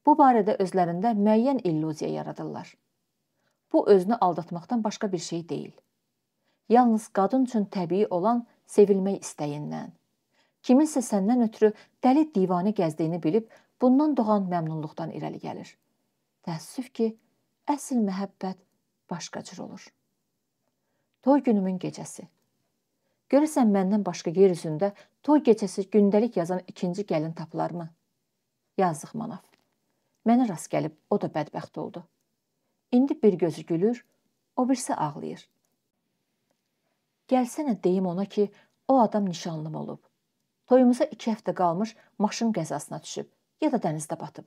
S1: Bu barədə özlərində müəyyən illüziya yaradırlar. Bu özünü aldatmaqdan başqa bir şey deyil. Yalnız qadın üçün təbii olan sevilmək istəyindən, kiminsə səndən ötürü dəli divanə gəzdiyini bilib bundan doğan məmnunluqdan irəli gəlir. Təəssüf ki, əsl məhəbbət başqa cür olur. Toy günümün gecəsi. Görəsən məndən başqa yer üzündə toy gecəsi gündəlik yazan ikinci gəlin tapılarmı? Yazıq manav. Mənə rast gəlib o da bədbəxt oldu. İndi bir gözü gülür, o birisi ağlayır. Gəlsənə deyim ona ki, o adam nişanlım olub. Toyumuza 2 həftə qalmış maşın qəzasına düşüb ya da dənizdə batıb.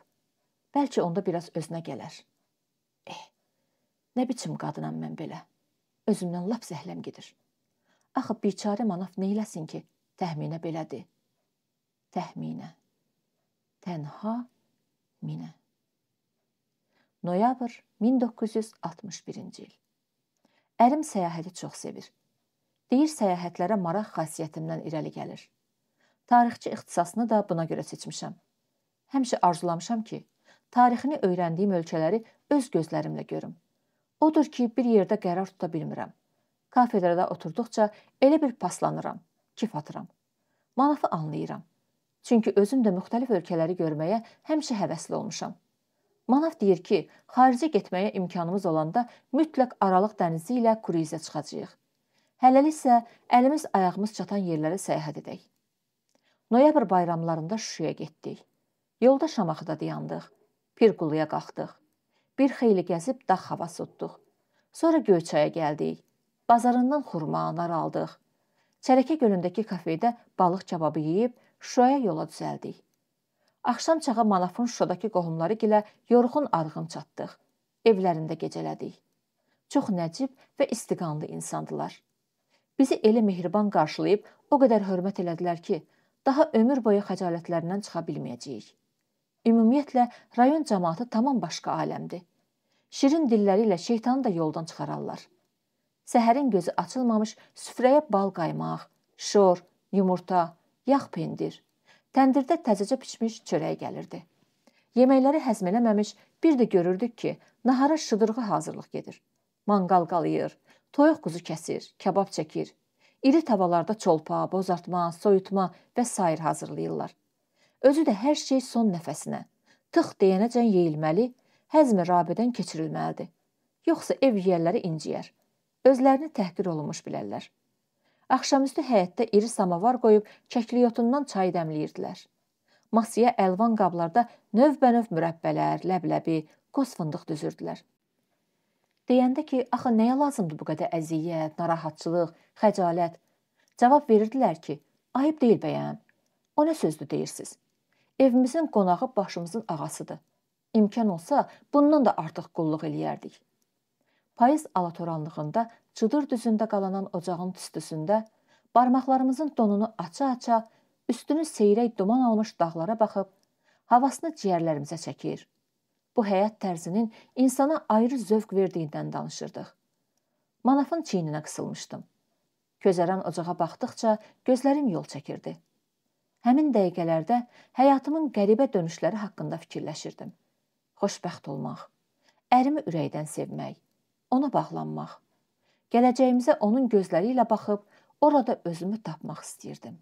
S1: Bəlkə onda biraz özünə gələr. Nə biçim qadınam mən belə? Özümdən lap zəhləm gedir. Axı biçarə manaf neyləsin ki, təxminə belədir. Təxminə. Tənha minə. Noyabr 1961-ci il. Ərim səyahəti çox sevir. Deyir səyahətlərə maraq xasiyyətimdən irəli gəlir. Tarixçi ixtisasını da buna görə seçmişəm. Həmişə arzulamışam ki, tarixini öyrəndiyim ölkələri öz gözlərimlə görüm. Odur ki, bir yerdə qərar tuta bilmirəm. Kafedrada oturduqca elə bir paslanıram, kif atıram. Manafı anlayıram. Çünki özüm də müxtəlif ölkələri görməyə həmişə həvəsli olmuşam. Manav deyir ki, xaricə getməyə imkanımız olanda mütləq Aralıq dənizi ilə kruizə çıxacağıq. Hələlik isə əlimiz ayağımız çatan yerlərə səyahət edək. Noyabr bayramlarında Şuşaya getdik. Yolda Şamaxıda dayandıq. Pirquluya qalxdıq. Bir xeyli gəzib dağ havası tutduq. Sonra Göyçaya gəldik. Bazarından xurma, nar aldıq. Çərəkə gölündəki kafedə balıq kababı yeyib Şuşaya yola düzəldik. Axşam çağı Manafın Şuşadakı qohumları gilə yorğun arğın çatdıq. Evlərində gecələdik. Çox nəcib və istiqanlı insandılar. Bizi elə mehriban qarşılayıb o qədər hörmət elədilər ki, daha ömür boyu xəcalətlərindən çıxa bilməyəcəyik. Ümumiyyətlə rayon cəmaatı tamam başqa aləmdir. Şirin dilləri ilə şeytanı da yoldan çıxararlar. Səhərin gözü açılmamış süfrəyə bal qaymaq, şor, yumurta, yağ pendir, Təndirdə təzəcə bişmiş çörək gəlirdi. Yeməkləri həzm eləməmiş bir də görürdük ki, nahara şıdırğı hazırlıq gedir. Manqal qalayır, toyuq quzu kəsir, kabab çəkir. İri tavallarda çolpa, bozartma, soyutma və sair hazırlayırlar. Özü də hər şey son nəfəsinə, tıx deyənəcən yeyilməli, həzm rabədən keçirilməlidir. Yoxsa ev yeyərləri inciyər. Özlərini təhqir olunmuş bilərlər. Axşamüstü həyətdə iri samavar qoyub kəkliyotundan çay dəmləyirdilər. Masaya əlvan qablarda növbənöv mürəbbələr, ləbləbi, qoz fındıq düzürdülər. Deyəndə ki, axı nəyə lazımdır bu qədər əziyyət, narahatçılıq, xəcalət? Cavab verirdilər ki, ayıb deyil bəyəm. O nə sözdür deyirsiz? Evimizin qonağı başımızın ağasıdır. İmkan olsa, bundan da artıq qulluq eləyərdik. Payız alatoranlığında cıdır düzündə qalanan ocağın tüstüsündə barmaqlarımızın donunu aça-aça üstünü seyrək duman almış dağlara baxıb havasını ciyərlərimizə çəkir. Bu həyat tərzinin insana ayrı zövq verdiyindən danışırdıq. Manafın çiyninə qısılmışdım. Közərən ocağa baxdıqca gözlərim yol çəkirdi. Həmin dəqiqələrdə həyatımın qəribə dönüşləri haqqında fikirləşirdim. Xoşbəxt olmaq, ərimi ürəkdən sevmək, ona bağlanmaq. Gələcəyimizə onun gözləri ilə baxıb orada özümü tapmaq istəyirdim.